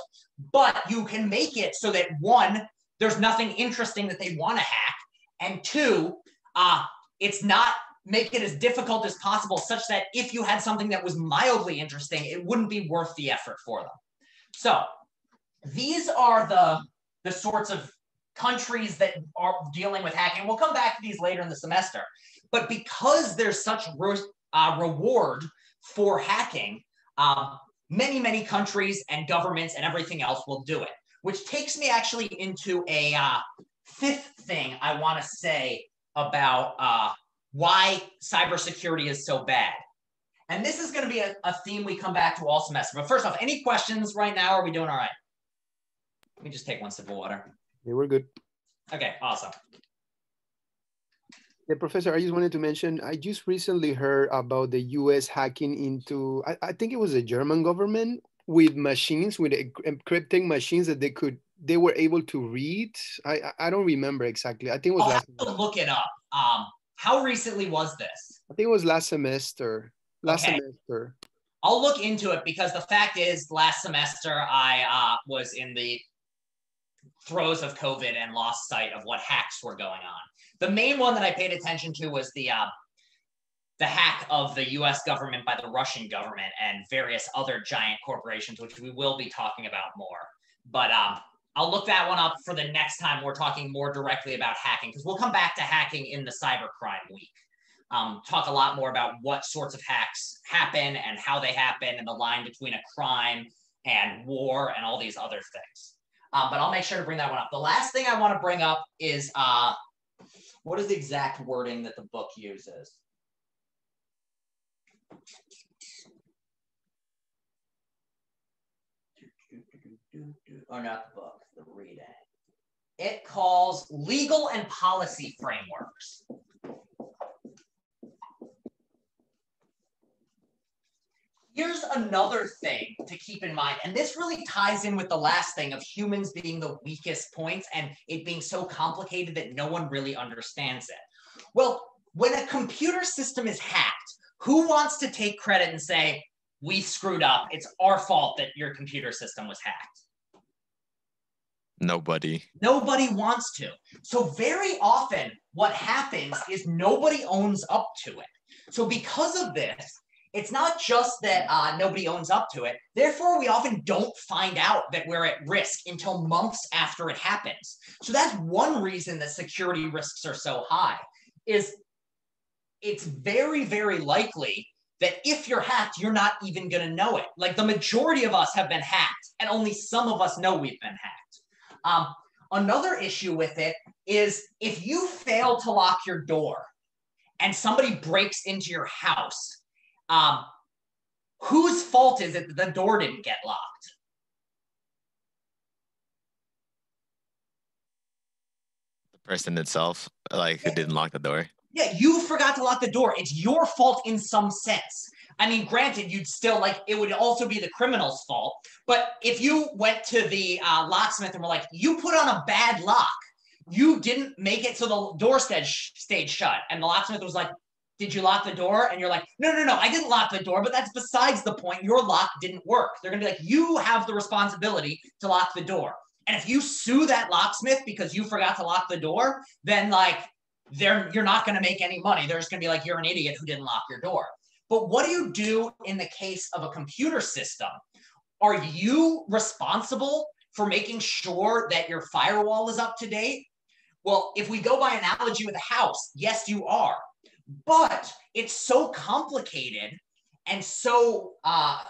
But you can make it so that one, there's nothing interesting that they want to hack, and two, uh, it's not make it as difficult as possible such that if you had something that was mildly interesting, it wouldn't be worth the effort for them. So these are the, the sorts of countries that are dealing with hacking. We'll come back to these later in the semester. But because there's such uh, reward for hacking, um, many, many countries and governments and everything else will do it, which takes me actually into a uh, fifth thing I want to say about uh, why cybersecurity is so bad. And this is going to be a, a, theme we come back to all semester. But first off, any questions right now? Are we doing all right? Let me just take one sip of water. Yeah, we're good. Okay, awesome. Yeah, Professor, I just wanted to mention, I just recently heard about the US hacking into, I, I think it was the German government with machines, with encrypting machines that they could, they were able to read. I I don't remember exactly. I think it was I'll last have to look it up. Um, how recently was this? I think it was last semester. Last Okay. semester. I'll look into it because the fact is, last semester I uh, was in the throes of COVID and lost sight of what hacks were going on. The main one that I paid attention to was the uh, the hack of the U.S. government by the Russian government and various other giant corporations, which we will be talking about more. But um, I'll look that one up for the next time we're talking more directly about hacking because we'll come back to hacking in the cybercrime week. Um, talk a lot more about what sorts of hacks happen and how they happen and the line between a crime and war and all these other things. Um, but I'll make sure to bring that one up. The last thing I want to bring up is uh, what is the exact wording that the book uses? Or not the book, the reading. It calls legal and policy frameworks. Here's another thing to keep in mind, and this really ties in with the last thing of humans being the weakest points and it being so complicated that no one really understands it. Well, when a computer system is hacked, who wants to take credit and say, we screwed up, it's our fault that your computer system was hacked? Nobody. Nobody wants to. So very often what happens is nobody owns up to it. So because of this, it's not just that uh, nobody owns up to it. Therefore, we often don't find out that we're at risk until months after it happens. So that's one reason that security risks are so high. Is it's very, very likely that if you're hacked, you're not even going to know it. Like the majority of us have been hacked, and only some of us know we've been hacked. Um, another issue with it is if you fail to lock your door and somebody breaks into your house, um, whose fault is it that the door didn't get locked? The person itself, like who didn't lock the door. Yeah, you forgot to lock the door. It's your fault in some sense. I mean, granted, you'd still like it would also be the criminal's fault. But if you went to the uh, locksmith and were like, "You put on a bad lock, you didn't make it so the door stayed stayed shut," and the locksmith was like, "Did you lock the door?" And you're like, "No, no, no, I didn't lock the door." But that's besides the point. Your lock didn't work. They're gonna be like, "You have the responsibility to lock the door." And if you sue that locksmith because you forgot to lock the door, then like they're you're not going to make any money. They're just going to be like, you're an idiot who didn't lock your door. But what do you do in the case of a computer system? Are you responsible for making sure that your firewall is up to date? Well, if we go by analogy with a house, yes, you are. But it's so complicated and so uh,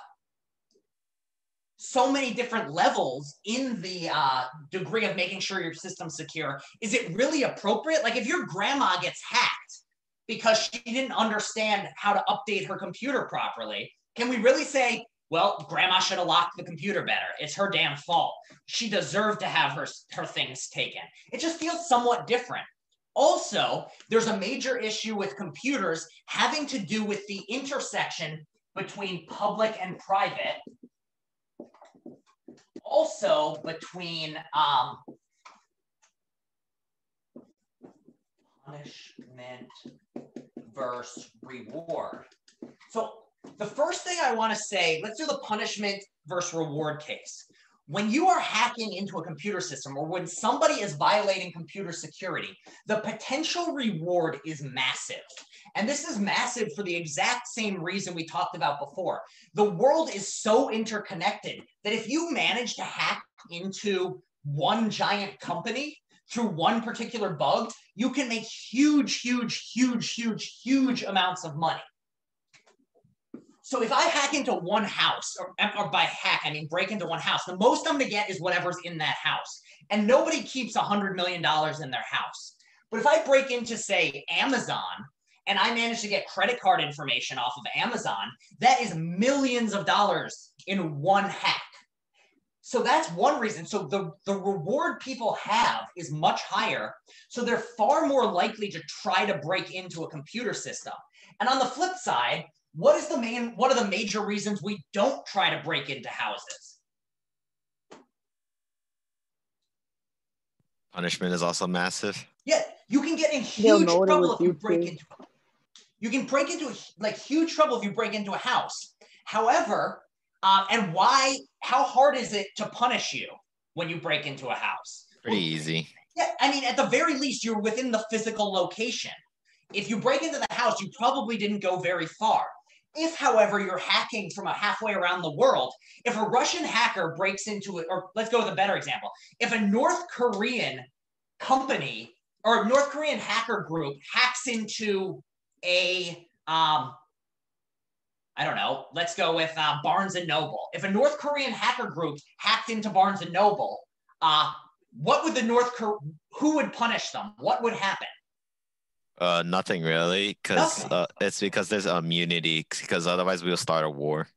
so many different levels in the uh, degree of making sure your system's secure. Is it really appropriate? Like if your grandma gets hacked because she didn't understand how to update her computer properly, can we really say, well, grandma should have locked the computer better. It's her damn fault. She deserved to have her, her things taken. It just feels somewhat different. Also, there's a major issue with computers having to do with the intersection between public and private also between um, punishment versus reward. So the first thing I want to say, let's do the punishment versus reward case. When you are hacking into a computer system or when somebody is violating computer security, the potential reward is massive. And this is massive for the exact same reason we talked about before. The world is so interconnected that if you manage to hack into one giant company through one particular bug, you can make huge, huge, huge, huge, huge amounts of money. So if I hack into one house, or, um, or by hack, I mean break into one house, the most I'm gonna get is whatever's in that house. And nobody keeps a $100 million in their house. But if I break into, say, Amazon, and I manage to get credit card information off of Amazon, that is millions of dollars in one hack. So that's one reason. So the, the reward people have is much higher. So they're far more likely to try to break into a computer system. And on the flip side, what is the main what are the major reasons we don't try to break into houses? Punishment is also massive. Yeah you can get in huge trouble if you break too. into you can break into like huge trouble if you break into a house. However um, and why how hard is it to punish you when you break into a house? Pretty easy. Yeah i mean at the very least you're within the physical location. If you break into the house you probably didn't go very far if, however, you're hacking from a halfway around the world, if a Russian hacker breaks into it, or let's go with a better example, if a North Korean company or North Korean hacker group hacks into a, um, I don't know, let's go with uh, Barnes and Noble. If a North Korean hacker group hacked into Barnes and Noble, uh, what would the North Korea, who would punish them? What would happen? Uh, nothing really, because uh, it's because there's immunity. Because otherwise, we'll start a war.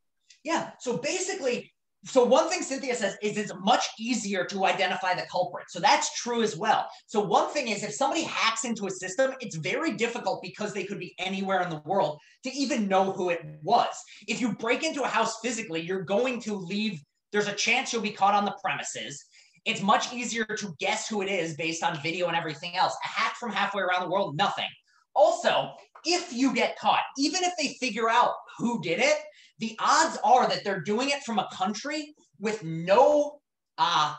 Yeah. So basically, so one thing Cynthia says is it's much easier to identify the culprit. So that's true as well. So one thing is if somebody hacks into a system, it's very difficult because they could be anywhere in the world to even know who it was. If you break into a house physically, you're going to leave. There's a chance you'll be caught on the premises. It's much easier to guess who it is based on video and everything else. A hack from halfway around the world, nothing. Also, if you get caught, even if they figure out who did it, the odds are that they're doing it from a country with no uh,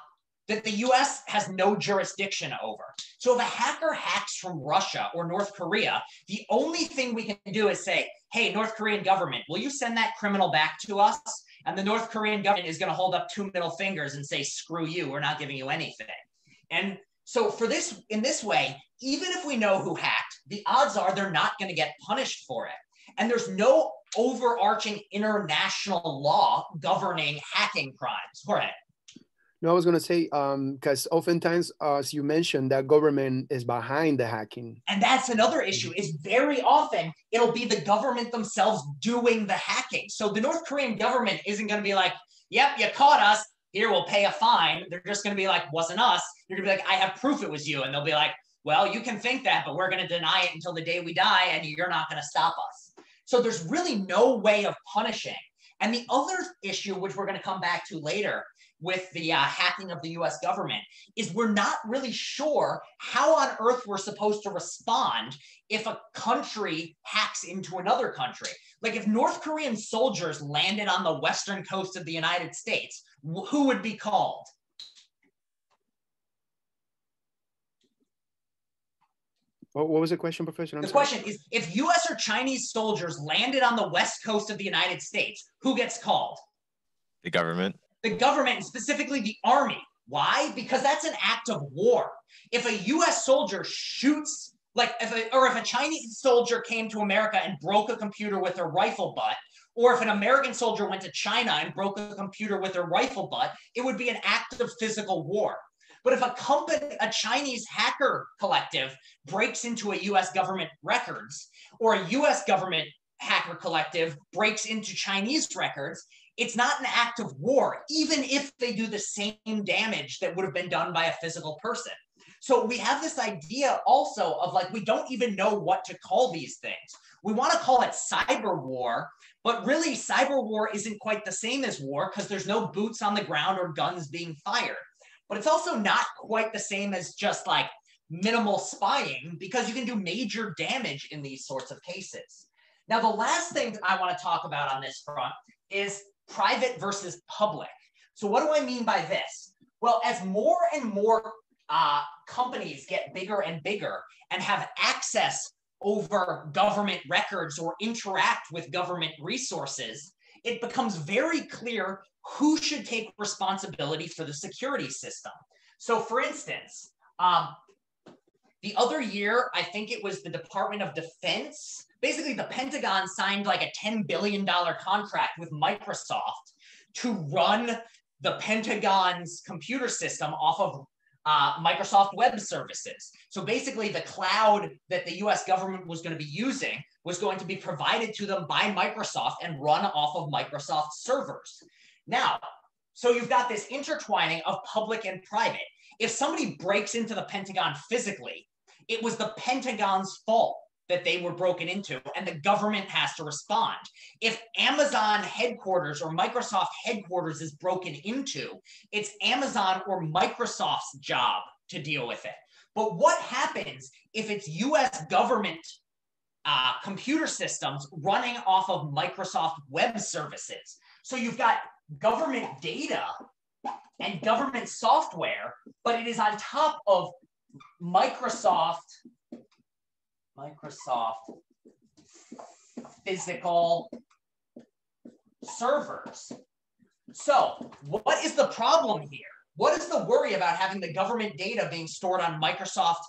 that the US has no jurisdiction over. So if a hacker hacks from Russia or North Korea, the only thing we can do is say, hey, North Korean government, will you send that criminal back to us? And the North Korean government is going to hold up two middle fingers and say, screw you, we're not giving you anything. And so for this, in this way, even if we know who hacked, the odds are they're not going to get punished for it. And there's no overarching international law governing hacking crimes. Ahead. No, I was going to say, because um, oftentimes, uh, as you mentioned, that government is behind the hacking. And that's another issue is very often it'll be the government themselves doing the hacking. So the North Korean government isn't going to be like, yep, you caught us. Here, we'll pay a fine. They're just going to be like, wasn't us. You're going to be like, I have proof it was you. And they'll be like, well, you can think that, but we're going to deny it until the day we die, and you're not going to stop us. So there's really no way of punishing. And the other issue, which we're going to come back to later, with the uh, hacking of the US government is we're not really sure how on earth we're supposed to respond if a country hacks into another country. Like if North Korean soldiers landed on the western coast of the United States, who would be called? What was the question, Professor? I'm the sorry. question is if US or Chinese soldiers landed on the west coast of the United States, who gets called? The government the government, specifically the army. Why? Because that's an act of war. If a US soldier shoots, like if a, or if a Chinese soldier came to America and broke a computer with their rifle butt, or if an American soldier went to China and broke a computer with their rifle butt, it would be an act of physical war. But if a company, a Chinese hacker collective breaks into a US government records, or a US government hacker collective breaks into Chinese records, it's not an act of war, even if they do the same damage that would have been done by a physical person. So we have this idea also of like, we don't even know what to call these things. We want to call it cyber war, but really, cyber war isn't quite the same as war because there's no boots on the ground or guns being fired. But it's also not quite the same as just like minimal spying because you can do major damage in these sorts of cases. Now, the last thing I want to talk about on this front is private versus public. So, what do I mean by this? Well, as more and more uh, companies get bigger and bigger and have access over government records or interact with government resources, it becomes very clear who should take responsibility for the security system. So, for instance, um, the other year, I think it was the Department of Defense. Basically, the Pentagon signed like a $10 billion contract with Microsoft to run the Pentagon's computer system off of uh, Microsoft Web Services. So basically, the cloud that the US government was going to be using was going to be provided to them by Microsoft and run off of Microsoft servers. Now, so you've got this intertwining of public and private. If somebody breaks into the Pentagon physically, it was the Pentagon's fault that they were broken into, and the government has to respond. If Amazon headquarters or Microsoft headquarters is broken into, it's Amazon or Microsoft's job to deal with it. But what happens if it's US government uh, computer systems running off of Microsoft web services? So you've got government data and government software, but it is on top of Microsoft Microsoft physical servers. So what is the problem here? What is the worry about having the government data being stored on Microsoft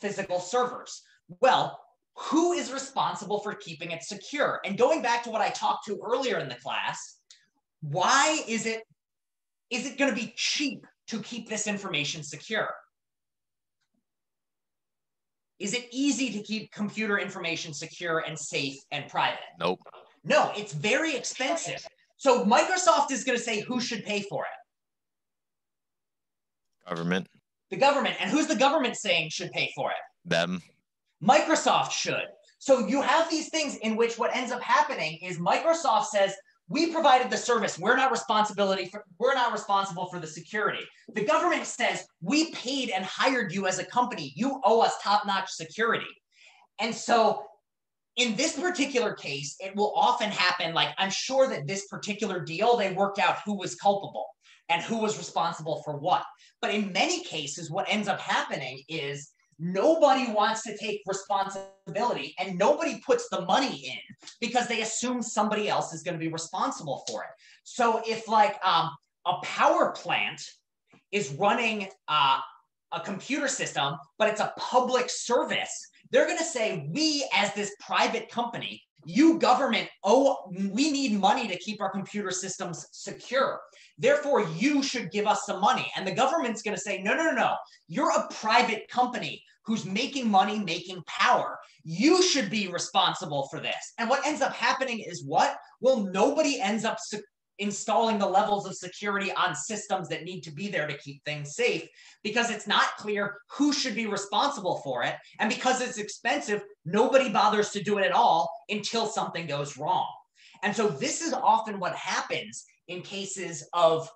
physical servers? Well, who is responsible for keeping it secure? And going back to what I talked to earlier in the class, why is it is it going to be cheap to keep this information secure? Is it easy to keep computer information secure and safe and private? Nope. No, it's very expensive. So Microsoft is going to say who should pay for it? Government. The government. And who's the government saying should pay for it? Them. Microsoft should. So you have these things in which what ends up happening is Microsoft says, we provided the service. We're not responsibility for we're not responsible for the security. The government says we paid and hired you as a company. You owe us top-notch security. And so in this particular case, it will often happen like I'm sure that this particular deal they worked out who was culpable and who was responsible for what. But in many cases what ends up happening is nobody wants to take responsibility and nobody puts the money in because they assume somebody else is going to be responsible for it. So if like um, a power plant is running uh, a computer system, but it's a public service, they're going to say, we as this private company, you government, oh, we need money to keep our computer systems secure. Therefore, you should give us some money. And the government's going to say, no, no, no, no. You're a private company who's making money, making power. You should be responsible for this. And what ends up happening is what? Well, nobody ends up installing the levels of security on systems that need to be there to keep things safe because it's not clear who should be responsible for it. And because it's expensive, nobody bothers to do it at all until something goes wrong. And so this is often what happens in cases of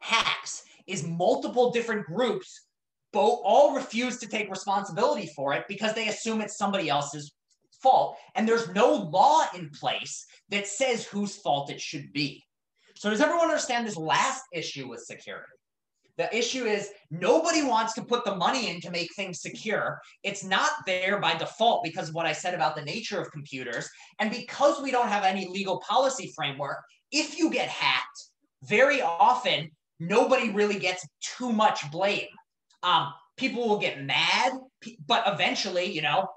hacks is multiple different groups both all refuse to take responsibility for it because they assume it's somebody else's fault. And there's no law in place that says whose fault it should be. So, does everyone understand this last issue with security? The issue is nobody wants to put the money in to make things secure. It's not there by default because of what I said about the nature of computers. And because we don't have any legal policy framework, if you get hacked, very often nobody really gets too much blame um, people will get mad, but eventually, you know,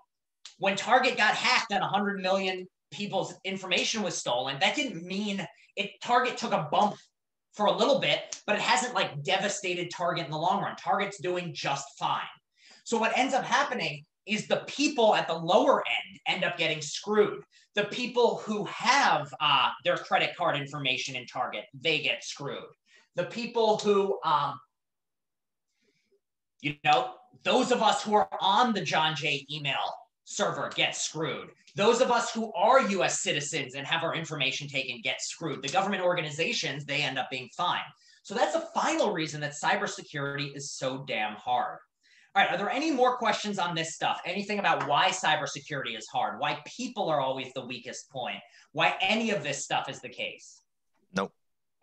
when Target got hacked and 100 million people's information was stolen, that didn't mean it. Target took a bump for a little bit, but it hasn't like devastated Target in the long run. Target's doing just fine. So what ends up happening is the people at the lower end end up getting screwed. The people who have uh, their credit card information in Target, they get screwed. The people who um, you know, those of us who are on the John Jay email server get screwed. Those of us who are US citizens and have our information taken get screwed. The government organizations, they end up being fine. So that's a final reason that cybersecurity is so damn hard. All right, are there any more questions on this stuff? Anything about why cybersecurity is hard? Why people are always the weakest point? Why any of this stuff is the case? Nope.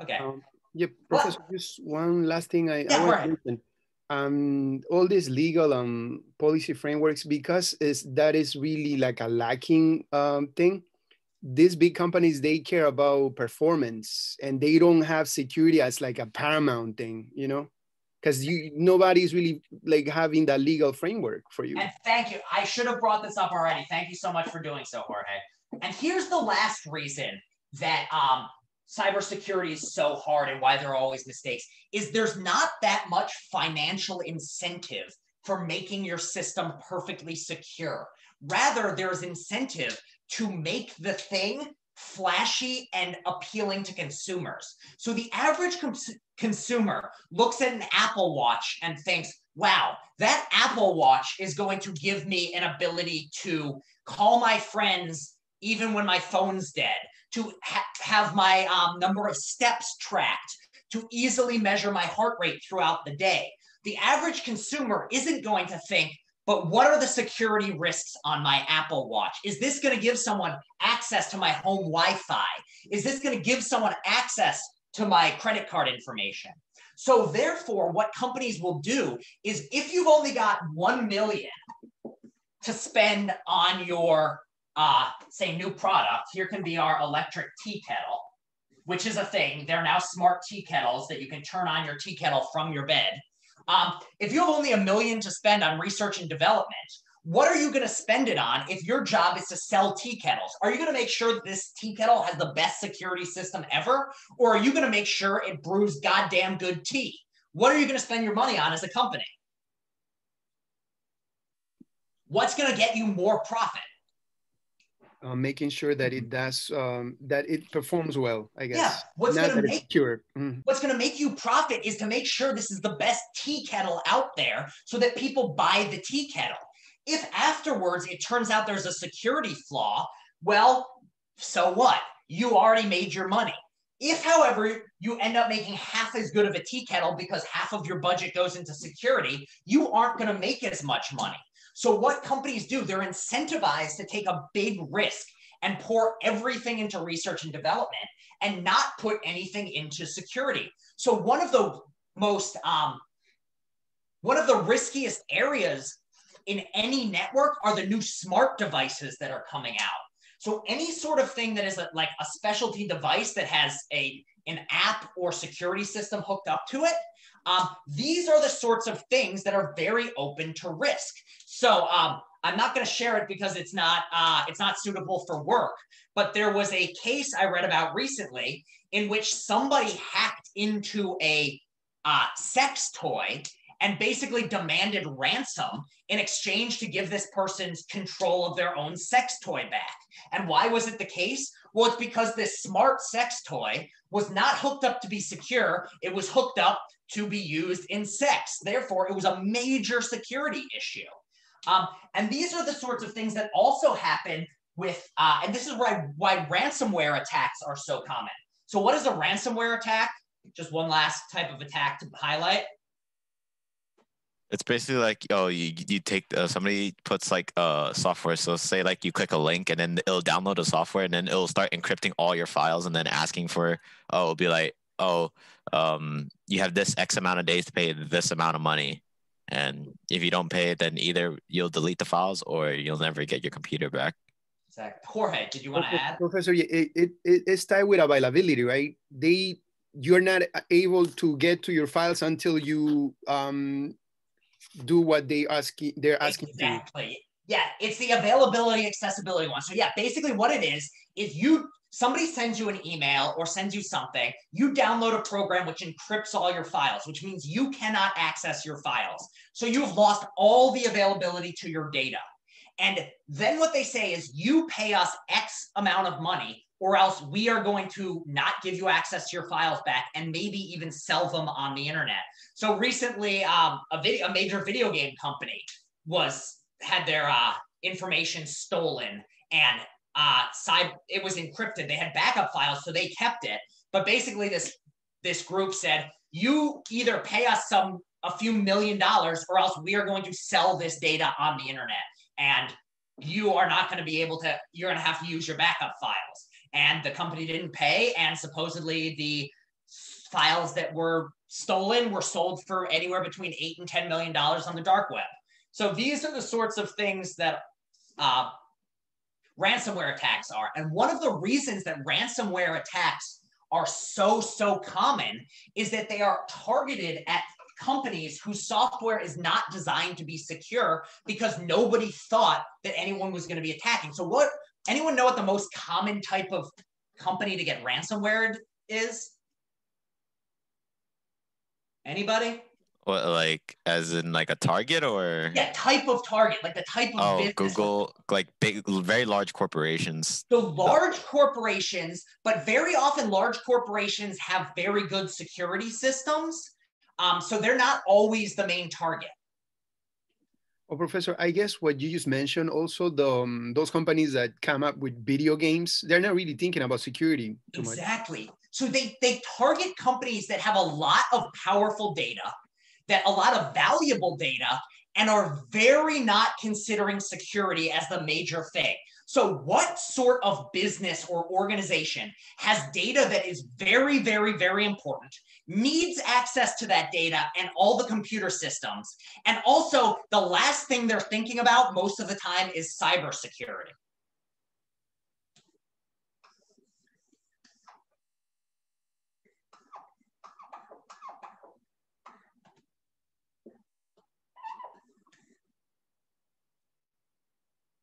Okay. Um, yep, Professor, just one last thing I, Yeah, I want ahead. to mention. Um, all these legal um, policy frameworks, because is that is really like a lacking um, thing. These big companies, they care about performance and they don't have security as like a paramount thing, you know? Because you nobody's really like having that legal framework for you. And thank you. I should have brought this up already. Thank you so much for doing so, Jorge. And here's the last reason that um, cybersecurity is so hard and why there are always mistakes is there's not that much financial incentive for making your system perfectly secure. Rather, there's incentive to make the thing flashy and appealing to consumers. So the average cons- consumer looks at an Apple Watch and thinks, wow, that Apple Watch is going to give me an ability to call my friends even when my phone's dead, to ha- have my um, number of steps tracked, to easily measure my heart rate throughout the day. The average consumer isn't going to think, but what are the security risks on my Apple Watch? Is this going to give someone access to my home Wi Fi? Is this going to give someone access to my credit card information? So, therefore, what companies will do is if you've only got 1 million to spend on your, uh, say, new product, here can be our electric tea kettle, which is a thing. They're now smart tea kettles that you can turn on your tea kettle from your bed. Um, if you have only a million to spend on research and development, what are you going to spend it on if your job is to sell tea kettles? Are you going to make sure that this tea kettle has the best security system ever? Or are you going to make sure it brews goddamn good tea? What are you going to spend your money on as a company? What's going to get you more profit? Uh, making sure that it does um, that it performs well, I guess. Yeah, what's going to make secure. Mhm. what's going to make you profit is to make sure this is the best tea kettle out there so that people buy the tea kettle. If afterwards it turns out there's a security flaw, well, so what? You already made your money. If, however, you end up making half as good of a tea kettle because half of your budget goes into security, you aren't going to make as much money. So, what companies do, they're incentivized to take a big risk and pour everything into research and development and not put anything into security. So one of the most um, one of the riskiest areas in any network are the new smart devices that are coming out. So any sort of thing that is a, like a specialty device that has a an app or security system hooked up to it, um, these are the sorts of things that are very open to risk. So um, I'm not going to share it because it's not uh, it's not suitable for work. But there was a case I read about recently in which somebody hacked into a uh, sex toy and basically demanded ransom in exchange to give this person's control of their own sex toy back. And why was it the case? Well, it's because this smart sex toy was not hooked up to be secure. It was hooked up to be used in sex. Therefore, it was a major security issue. Um, and these are the sorts of things that also happen with, uh, and this is why, why ransomware attacks are so common. So, what is a ransomware attack? Just one last type of attack to highlight. It's basically like oh you you take uh, somebody puts like uh software so say like you click a link and then it'll download the software and then it'll start encrypting all your files and then asking for oh it'll be like oh um you have this x amount of days to pay this amount of money and if you don't pay it then either you'll delete the files or you'll never get your computer back Exactly. Jorge, did you want to add? Professor, it, it, it, it's tied with availability, right? They, you're not able to get to your files until you um, do what they asking, they're asking you. Exactly. Yeah, it's the availability accessibility one. So yeah, basically what it is is you somebody sends you an email or sends you something, you download a program which encrypts all your files, which means you cannot access your files. So you've lost all the availability to your data. And then what they say is you pay us X amount of money or else we are going to not give you access to your files back and maybe even sell them on the internet. So recently, um, a video, a major video game company was had their uh, information stolen and uh, side it was encrypted. They had backup files, so they kept it. But basically, this this group said you either pay us some a few million dollars, or else we are going to sell this data on the internet. And you are not going to be able to, you're going to have to use your backup files. And the company didn't pay. And supposedly the files that were stolen were sold for anywhere between eight and $10 million on the dark web. So these are the sorts of things that uh, ransomware attacks are. And one of the reasons that ransomware attacks are so, so common is that they are targeted at companies whose software is not designed to be secure because nobody thought that anyone was going to be attacking. So what anyone know what the most common type of company to get ransomware is? Anybody? What, like, as in like a target or? Yeah, type of target, like the type of Oh, business. Google, like big, very large corporations. So large corporations, but very often large corporations have very good security systems. Um, so they're not always the main target. Oh, Professor, I guess what you just mentioned also the um, those companies that come up with video games, they're not really thinking about security too much. Exactly. So they they target companies that have a lot of powerful data, that a lot of valuable data, and are very not considering security as the major thing. So, what sort of business or organization has data that is very, very, very important, needs access to that data and all the computer systems? And also, the last thing they're thinking about most of the time is cybersecurity.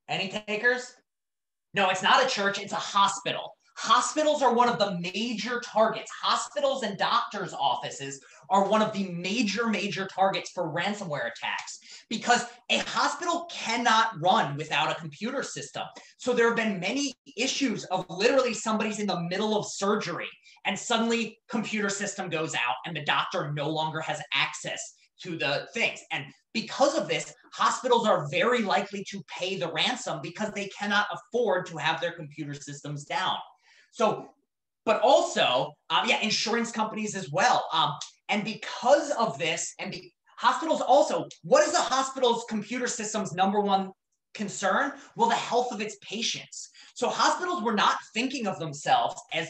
Any takers? No, it's not a church, it's a hospital. Hospitals are one of the major targets. Hospitals and doctors' offices are one of the major, major targets for ransomware attacks because a hospital cannot run without a computer system. So there have been many issues of literally somebody's in the middle of surgery and suddenly computer system goes out and the doctor no longer has access to the things. And because of this, hospitals are very likely to pay the ransom because they cannot afford to have their computer systems down. So, but also, um, yeah, insurance companies as well. Um, and because of this, and the hospitals also, what is the hospital's computer system's number one concern? Well, the health of its patients. So hospitals were not thinking of themselves as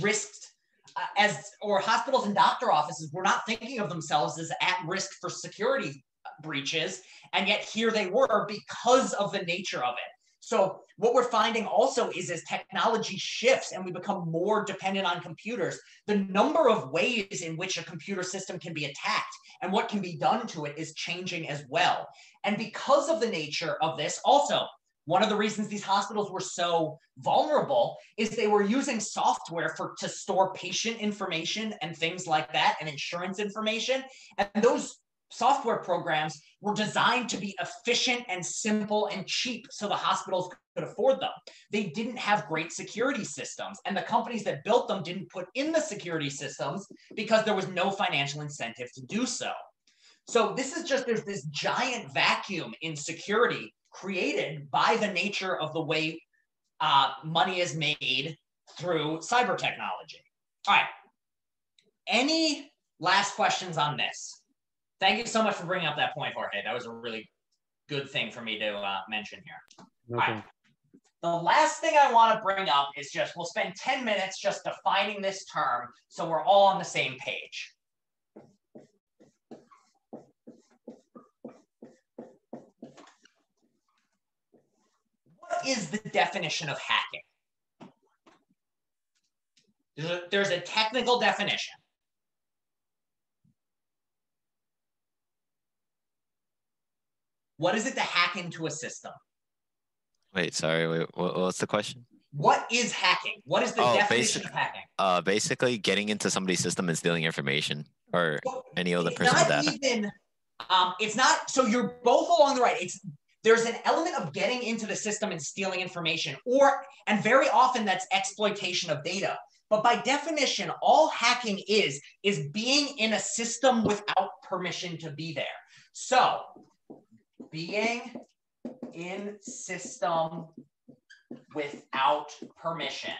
risked Uh, as or hospitals and doctor offices were not thinking of themselves as at risk for security breaches and yet here they were because of the nature of it. So what we're finding also is as technology shifts and we become more dependent on computers the number of ways in which a computer system can be attacked and what can be done to it is changing as well. And because of the nature of this also one of the reasons these hospitals were so vulnerable is they were using software for to store patient information and things like that and insurance information. And those software programs were designed to be efficient and simple and cheap so the hospitals could afford them. They didn't have great security systems, and the companies that built them didn't put in the security systems because there was no financial incentive to do so. So this is just there's this giant vacuum in security created by the nature of the way uh, money is made through cyber technology. All right. Any last questions on this? Thank you so much for bringing up that point, Jorge. That was a really good thing for me to uh, mention here. Okay. All right. The last thing I want to bring up is just we'll spend 10 minutes just defining this term so we're all on the same page. Is the definition of hacking? There's a, there's a technical definition. What is it to hack into a system? Wait, sorry. Wait, what, what's the question? What is hacking? What is the Oh, definition basic- of hacking? Uh, basically getting into somebody's system and stealing information or any other person's data. even um, it's not so you're both along the right it's there's an element of getting into the system and stealing information or and very often that's exploitation of data. But by definition all hacking is is being in a system without permission to be there. So being in system without permission.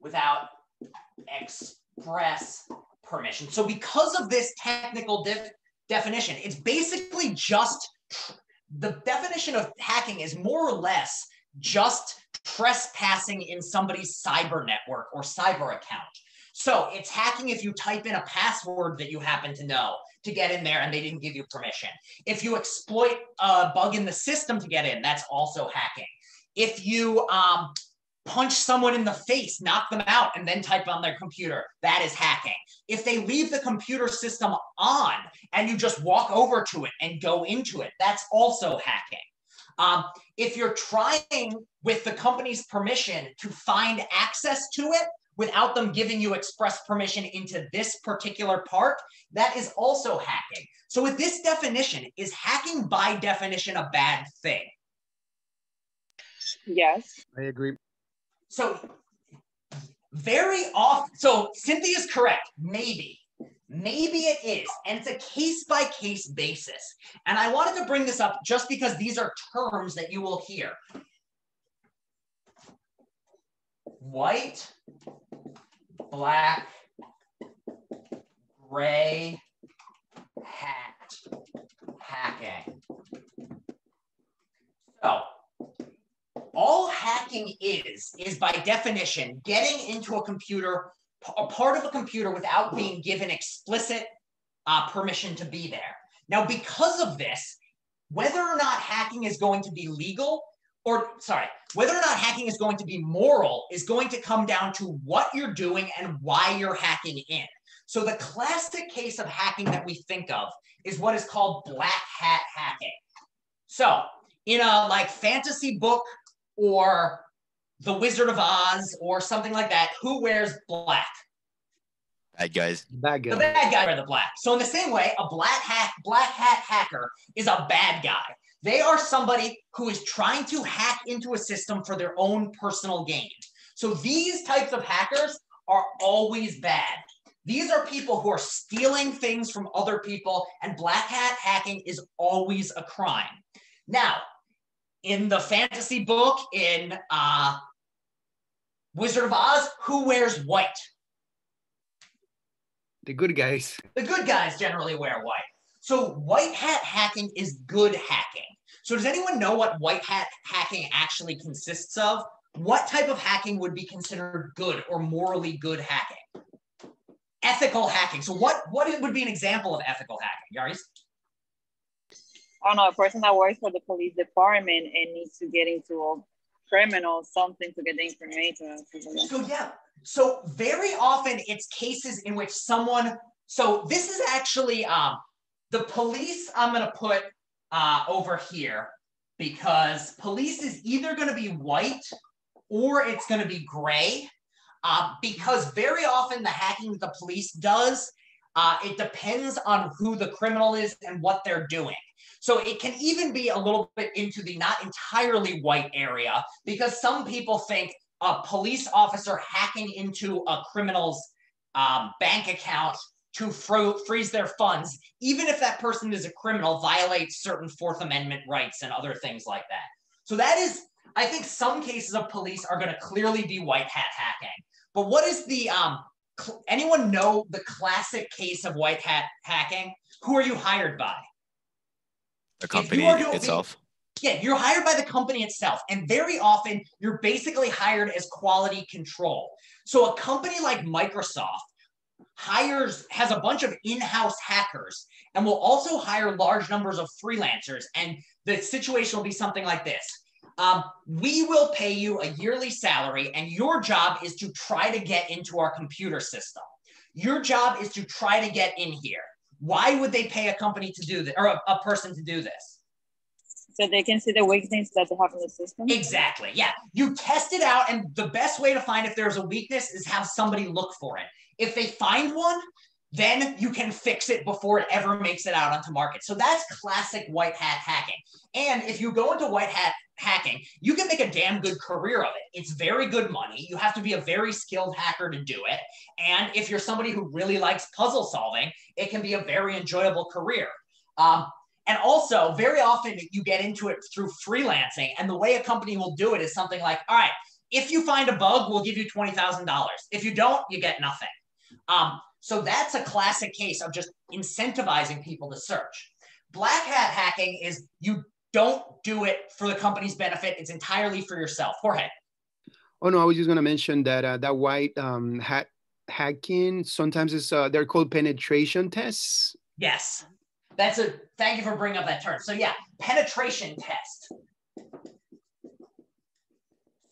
Without express permission. So because of this technical def- definition, it's basically just the definition of hacking is more or less just trespassing in somebody's cyber network or cyber account. So it's hacking if you type in a password that you happen to know to get in there and they didn't give you permission. If you exploit a bug in the system to get in, that's also hacking. If you um, punch someone in the face, knock them out, and then type on their computer. That is hacking. If they leave the computer system on and you just walk over to it and go into it, that's also hacking. Um, if you're trying with the company's permission to find access to it without them giving you express permission into this particular part, that is also hacking. So with this definition, is hacking by definition a bad thing? Yes. I agree. So very often, so Cynthia is correct, maybe. Maybe it is, and it's a case by case basis. And I wanted to bring this up just because these are terms that you will hear. White, black, gray, hat, hacking. So all hacking is, is by definition, getting into a computer, a part of a computer without being given explicit uh, permission to be there. Now, because of this, whether or not hacking is going to be legal, or sorry, whether or not hacking is going to be moral is going to come down to what you're doing and why you're hacking in. So the classic case of hacking that we think of is what is called black hat hacking. So in a like fantasy book or the Wizard of Oz or something like that, who wears black? Bad guys. Bad The bad guy wear the black. So in the same way, a black hat black hat hacker is a bad guy. They are somebody who is trying to hack into a system for their own personal gain. So these types of hackers are always bad. These are people who are stealing things from other people, and black hat hacking is always a crime. Now, in the fantasy book in uh, Wizard of Oz, who wears white? The good guys. The good guys generally wear white. So white hat hacking is good hacking. So does anyone know what white hat hacking actually consists of? What type of hacking would be considered good or morally good hacking? Ethical hacking. So what what would be an example of ethical hacking, Yaris? I don't know, a person that works for the police department and needs to get into a criminal something to get the information. So yeah. So very often it's cases in which someone. So this is actually um, the police. I'm gonna put uh, over here because police is either gonna be white or it's gonna be gray. Uh, because very often the hacking that the police does, uh, it depends on who the criminal is and what they're doing. So it can even be a little bit into the not entirely white area because some people think a police officer hacking into a criminal's um, bank account to fro- freeze their funds, even if that person is a criminal, violates certain Fourth Amendment rights and other things like that. So that is, I think some cases of police are going to clearly be white hat hacking. But what is the um? Cl- anyone know the classic case of white hat hacking? Who are you hired by? The company doing- itself. Yeah, you're hired by the company itself. And very often you're basically hired as quality control. So a company like Microsoft hires, has a bunch of in-house hackers and will also hire large numbers of freelancers. And the situation will be something like this. Um, we will pay you a yearly salary and your job is to try to get into our computer system. Your job is to try to get in here. Why would they pay a company to do this or a, a person to do this? So they can see the weakness that they have in the system. Exactly. Yeah. You test it out, and the best way to find if there's a weakness is have somebody look for it. If they find one, then you can fix it before it ever makes it out onto market. So that's classic white hat hacking. And if you go into white hat hacking, you can make a damn good career of it. It's very good money. You have to be a very skilled hacker to do it. And if you're somebody who really likes puzzle solving, it can be a very enjoyable career. Um, and also, very often you get into it through freelancing. And the way a company will do it is something like, all right, if you find a bug, we'll give you $20,000. If you don't, you get nothing. Um, so that's a classic case of just incentivizing people to search. Black hat hacking is you don't do it for the company's benefit. It's entirely for yourself. Jorge. Oh no, I was just gonna mention that uh, that white um, hat hacking sometimes is uh, they're called penetration tests. Yes, that's a thank you for bringing up that term. So yeah, penetration test.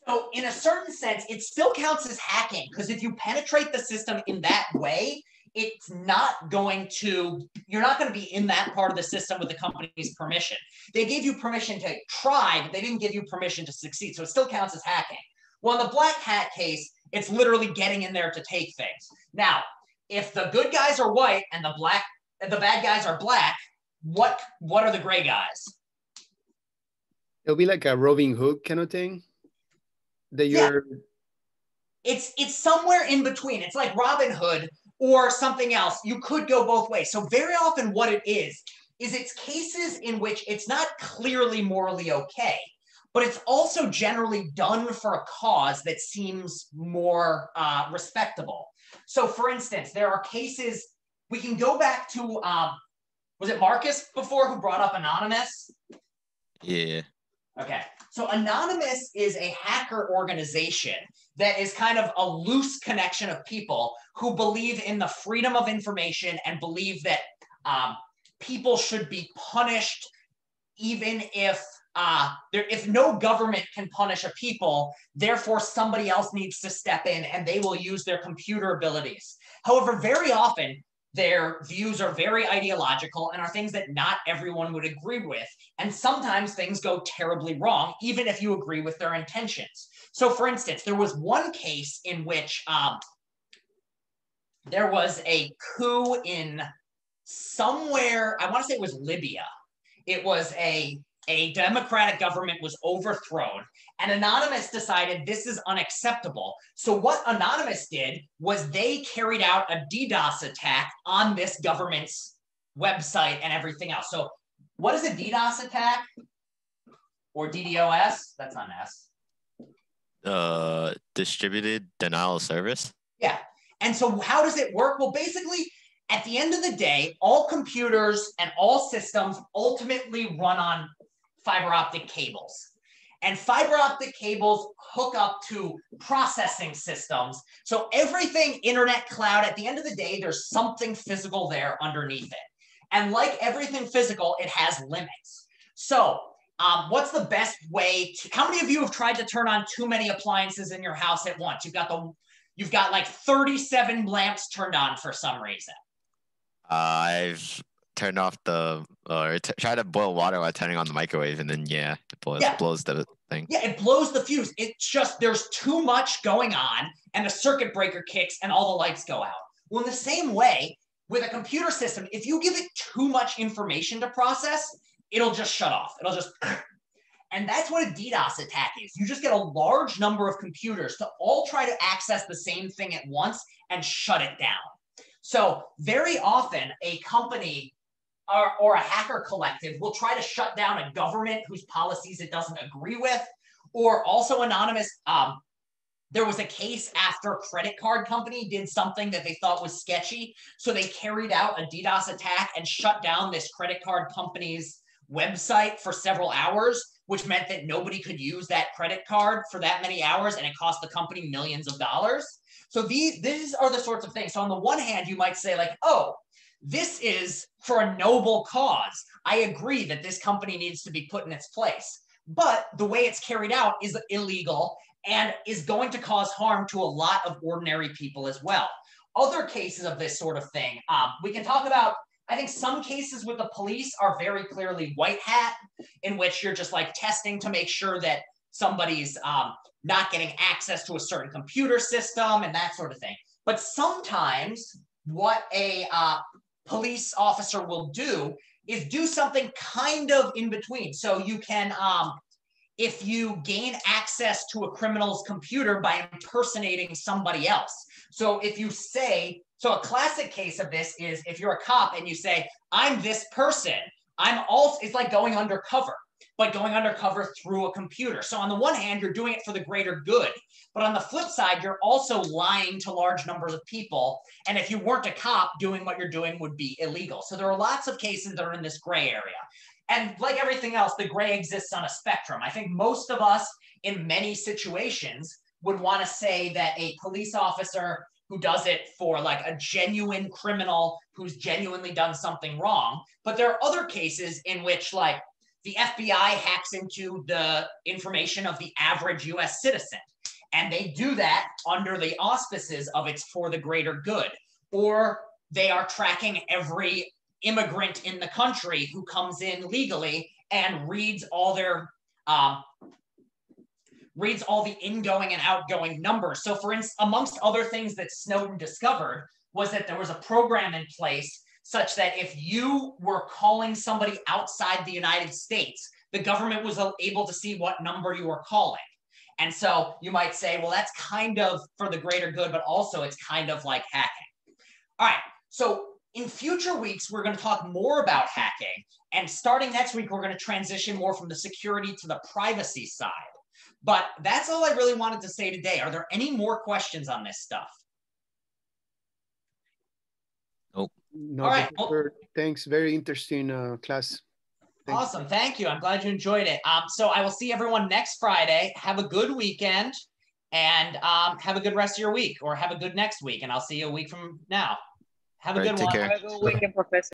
So in a certain sense, it still counts as hacking because if you penetrate the system in that way, it's not going to, you're not going to be in that part of the system with the company's permission. They gave you permission to try, but they didn't give you permission to succeed. So it still counts as hacking. Well, in the black hat case, it's literally getting in there to take things. Now, if the good guys are white and the black, the bad guys are black, what what are the gray guys? It'll be like a Robin Hood kind of thing. That you're. Yeah. It's it's somewhere in between. It's like Robin Hood or something else. You could go both ways. So very often, what it is is it's cases in which it's not clearly morally okay, but it's also generally done for a cause that seems more uh, respectable. So, for instance, there are cases we can go back to. Um, was it Marcus before who brought up Anonymous? Yeah. Okay. So Anonymous is a hacker organization that is kind of a loose connection of people who believe in the freedom of information and believe that um, people should be punished even if uh, there, if no government can punish a people, therefore somebody else needs to step in and they will use their computer abilities. However, very often their views are very ideological and are things that not everyone would agree with. And sometimes things go terribly wrong, even if you agree with their intentions. So, for instance, there was one case in which um, there was a coup in somewhere, I want to say it was Libya. It was a a democratic government was overthrown and anonymous decided this is unacceptable. So what anonymous did was they carried out a ddos attack on this government's website and everything else. So what is a ddos attack? Or ddos that's on s. Uh distributed denial of service? Yeah. And so how does it work? Well basically at the end of the day, all computers and all systems ultimately run on fiber optic cables. And fiber optic cables hook up to processing systems. So everything internet cloud, at the end of the day, there's something physical there underneath it. And like everything physical, it has limits. So um, what's the best way to, how many of you have tried to turn on too many appliances in your house at once? You've got the, you've got like 37 lamps turned on for some reason. I've turn off the or t- try to boil water while turning on the microwave, and then yeah, it blows, yeah. blows the thing. Yeah, it blows the fuse. It's just there's too much going on, and the circuit breaker kicks, and all the lights go out. Well, in the same way, with a computer system, if you give it too much information to process, it'll just shut off. It'll just <clears throat> and that's what a DDoS attack is. You just get a large number of computers to all try to access the same thing at once and shut it down. So, very often, a company or, or a hacker collective will try to shut down a government whose policies it doesn't agree with, or also anonymous. Um, there was a case after a credit card company did something that they thought was sketchy. So they carried out a DDoS attack and shut down this credit card company's website for several hours, which meant that nobody could use that credit card for that many hours and it cost the company millions of dollars. So these, these are the sorts of things. So on the one hand, you might say like, oh, this is for a noble cause. I agree that this company needs to be put in its place. But the way it's carried out is illegal and is going to cause harm to a lot of ordinary people as well. Other cases of this sort of thing, um, we can talk about. I think some cases with the police are very clearly white hat, in which you're just like testing to make sure that somebody's um, not getting access to a certain computer system and that sort of thing. But sometimes what a uh, police officer will do is do something kind of in between. So you can, um, if you gain access to a criminal's computer by impersonating somebody else. So if you say, so a classic case of this is if you're a cop and you say, I'm this person, I'm also, it's like going undercover. but going undercover through a computer. So on the one hand, you're doing it for the greater good, but on the flip side, you're also lying to large numbers of people. And if you weren't a cop, doing what you're doing would be illegal. So there are lots of cases that are in this gray area. And like everything else, the gray exists on a spectrum. I think most of us in many situations would want to say that a police officer who does it for like a genuine criminal who's genuinely done something wrong. But there are other cases in which like the FBI hacks into the information of the average US citizen. And they do that under the auspices of it's for the greater good. Or they are tracking every immigrant in the country who comes in legally and reads all their um, reads all the ingoing and outgoing numbers. So, for instance, amongst other things that Snowden discovered was that there was a program in place such that if you were calling somebody outside the United States, the government was able to see what number you were calling. And so you might say, well, that's kind of for the greater good, but also it's kind of like hacking. All right. So in future weeks, we're going to talk more about hacking. And starting next week, we're going to transition more from the security to the privacy side. But that's all I really wanted to say today. Are there any more questions on this stuff? Nope. No, All right, professor, thanks. Very interesting uh, class. Thanks. Awesome. Thank you. I'm glad you enjoyed it. Um, so I will see everyone next Friday. Have a good weekend and um, have a good rest of your week or have a good next week. And I'll see you a week from now. Have a All right, good take one. care. Have a good weekend, Professor.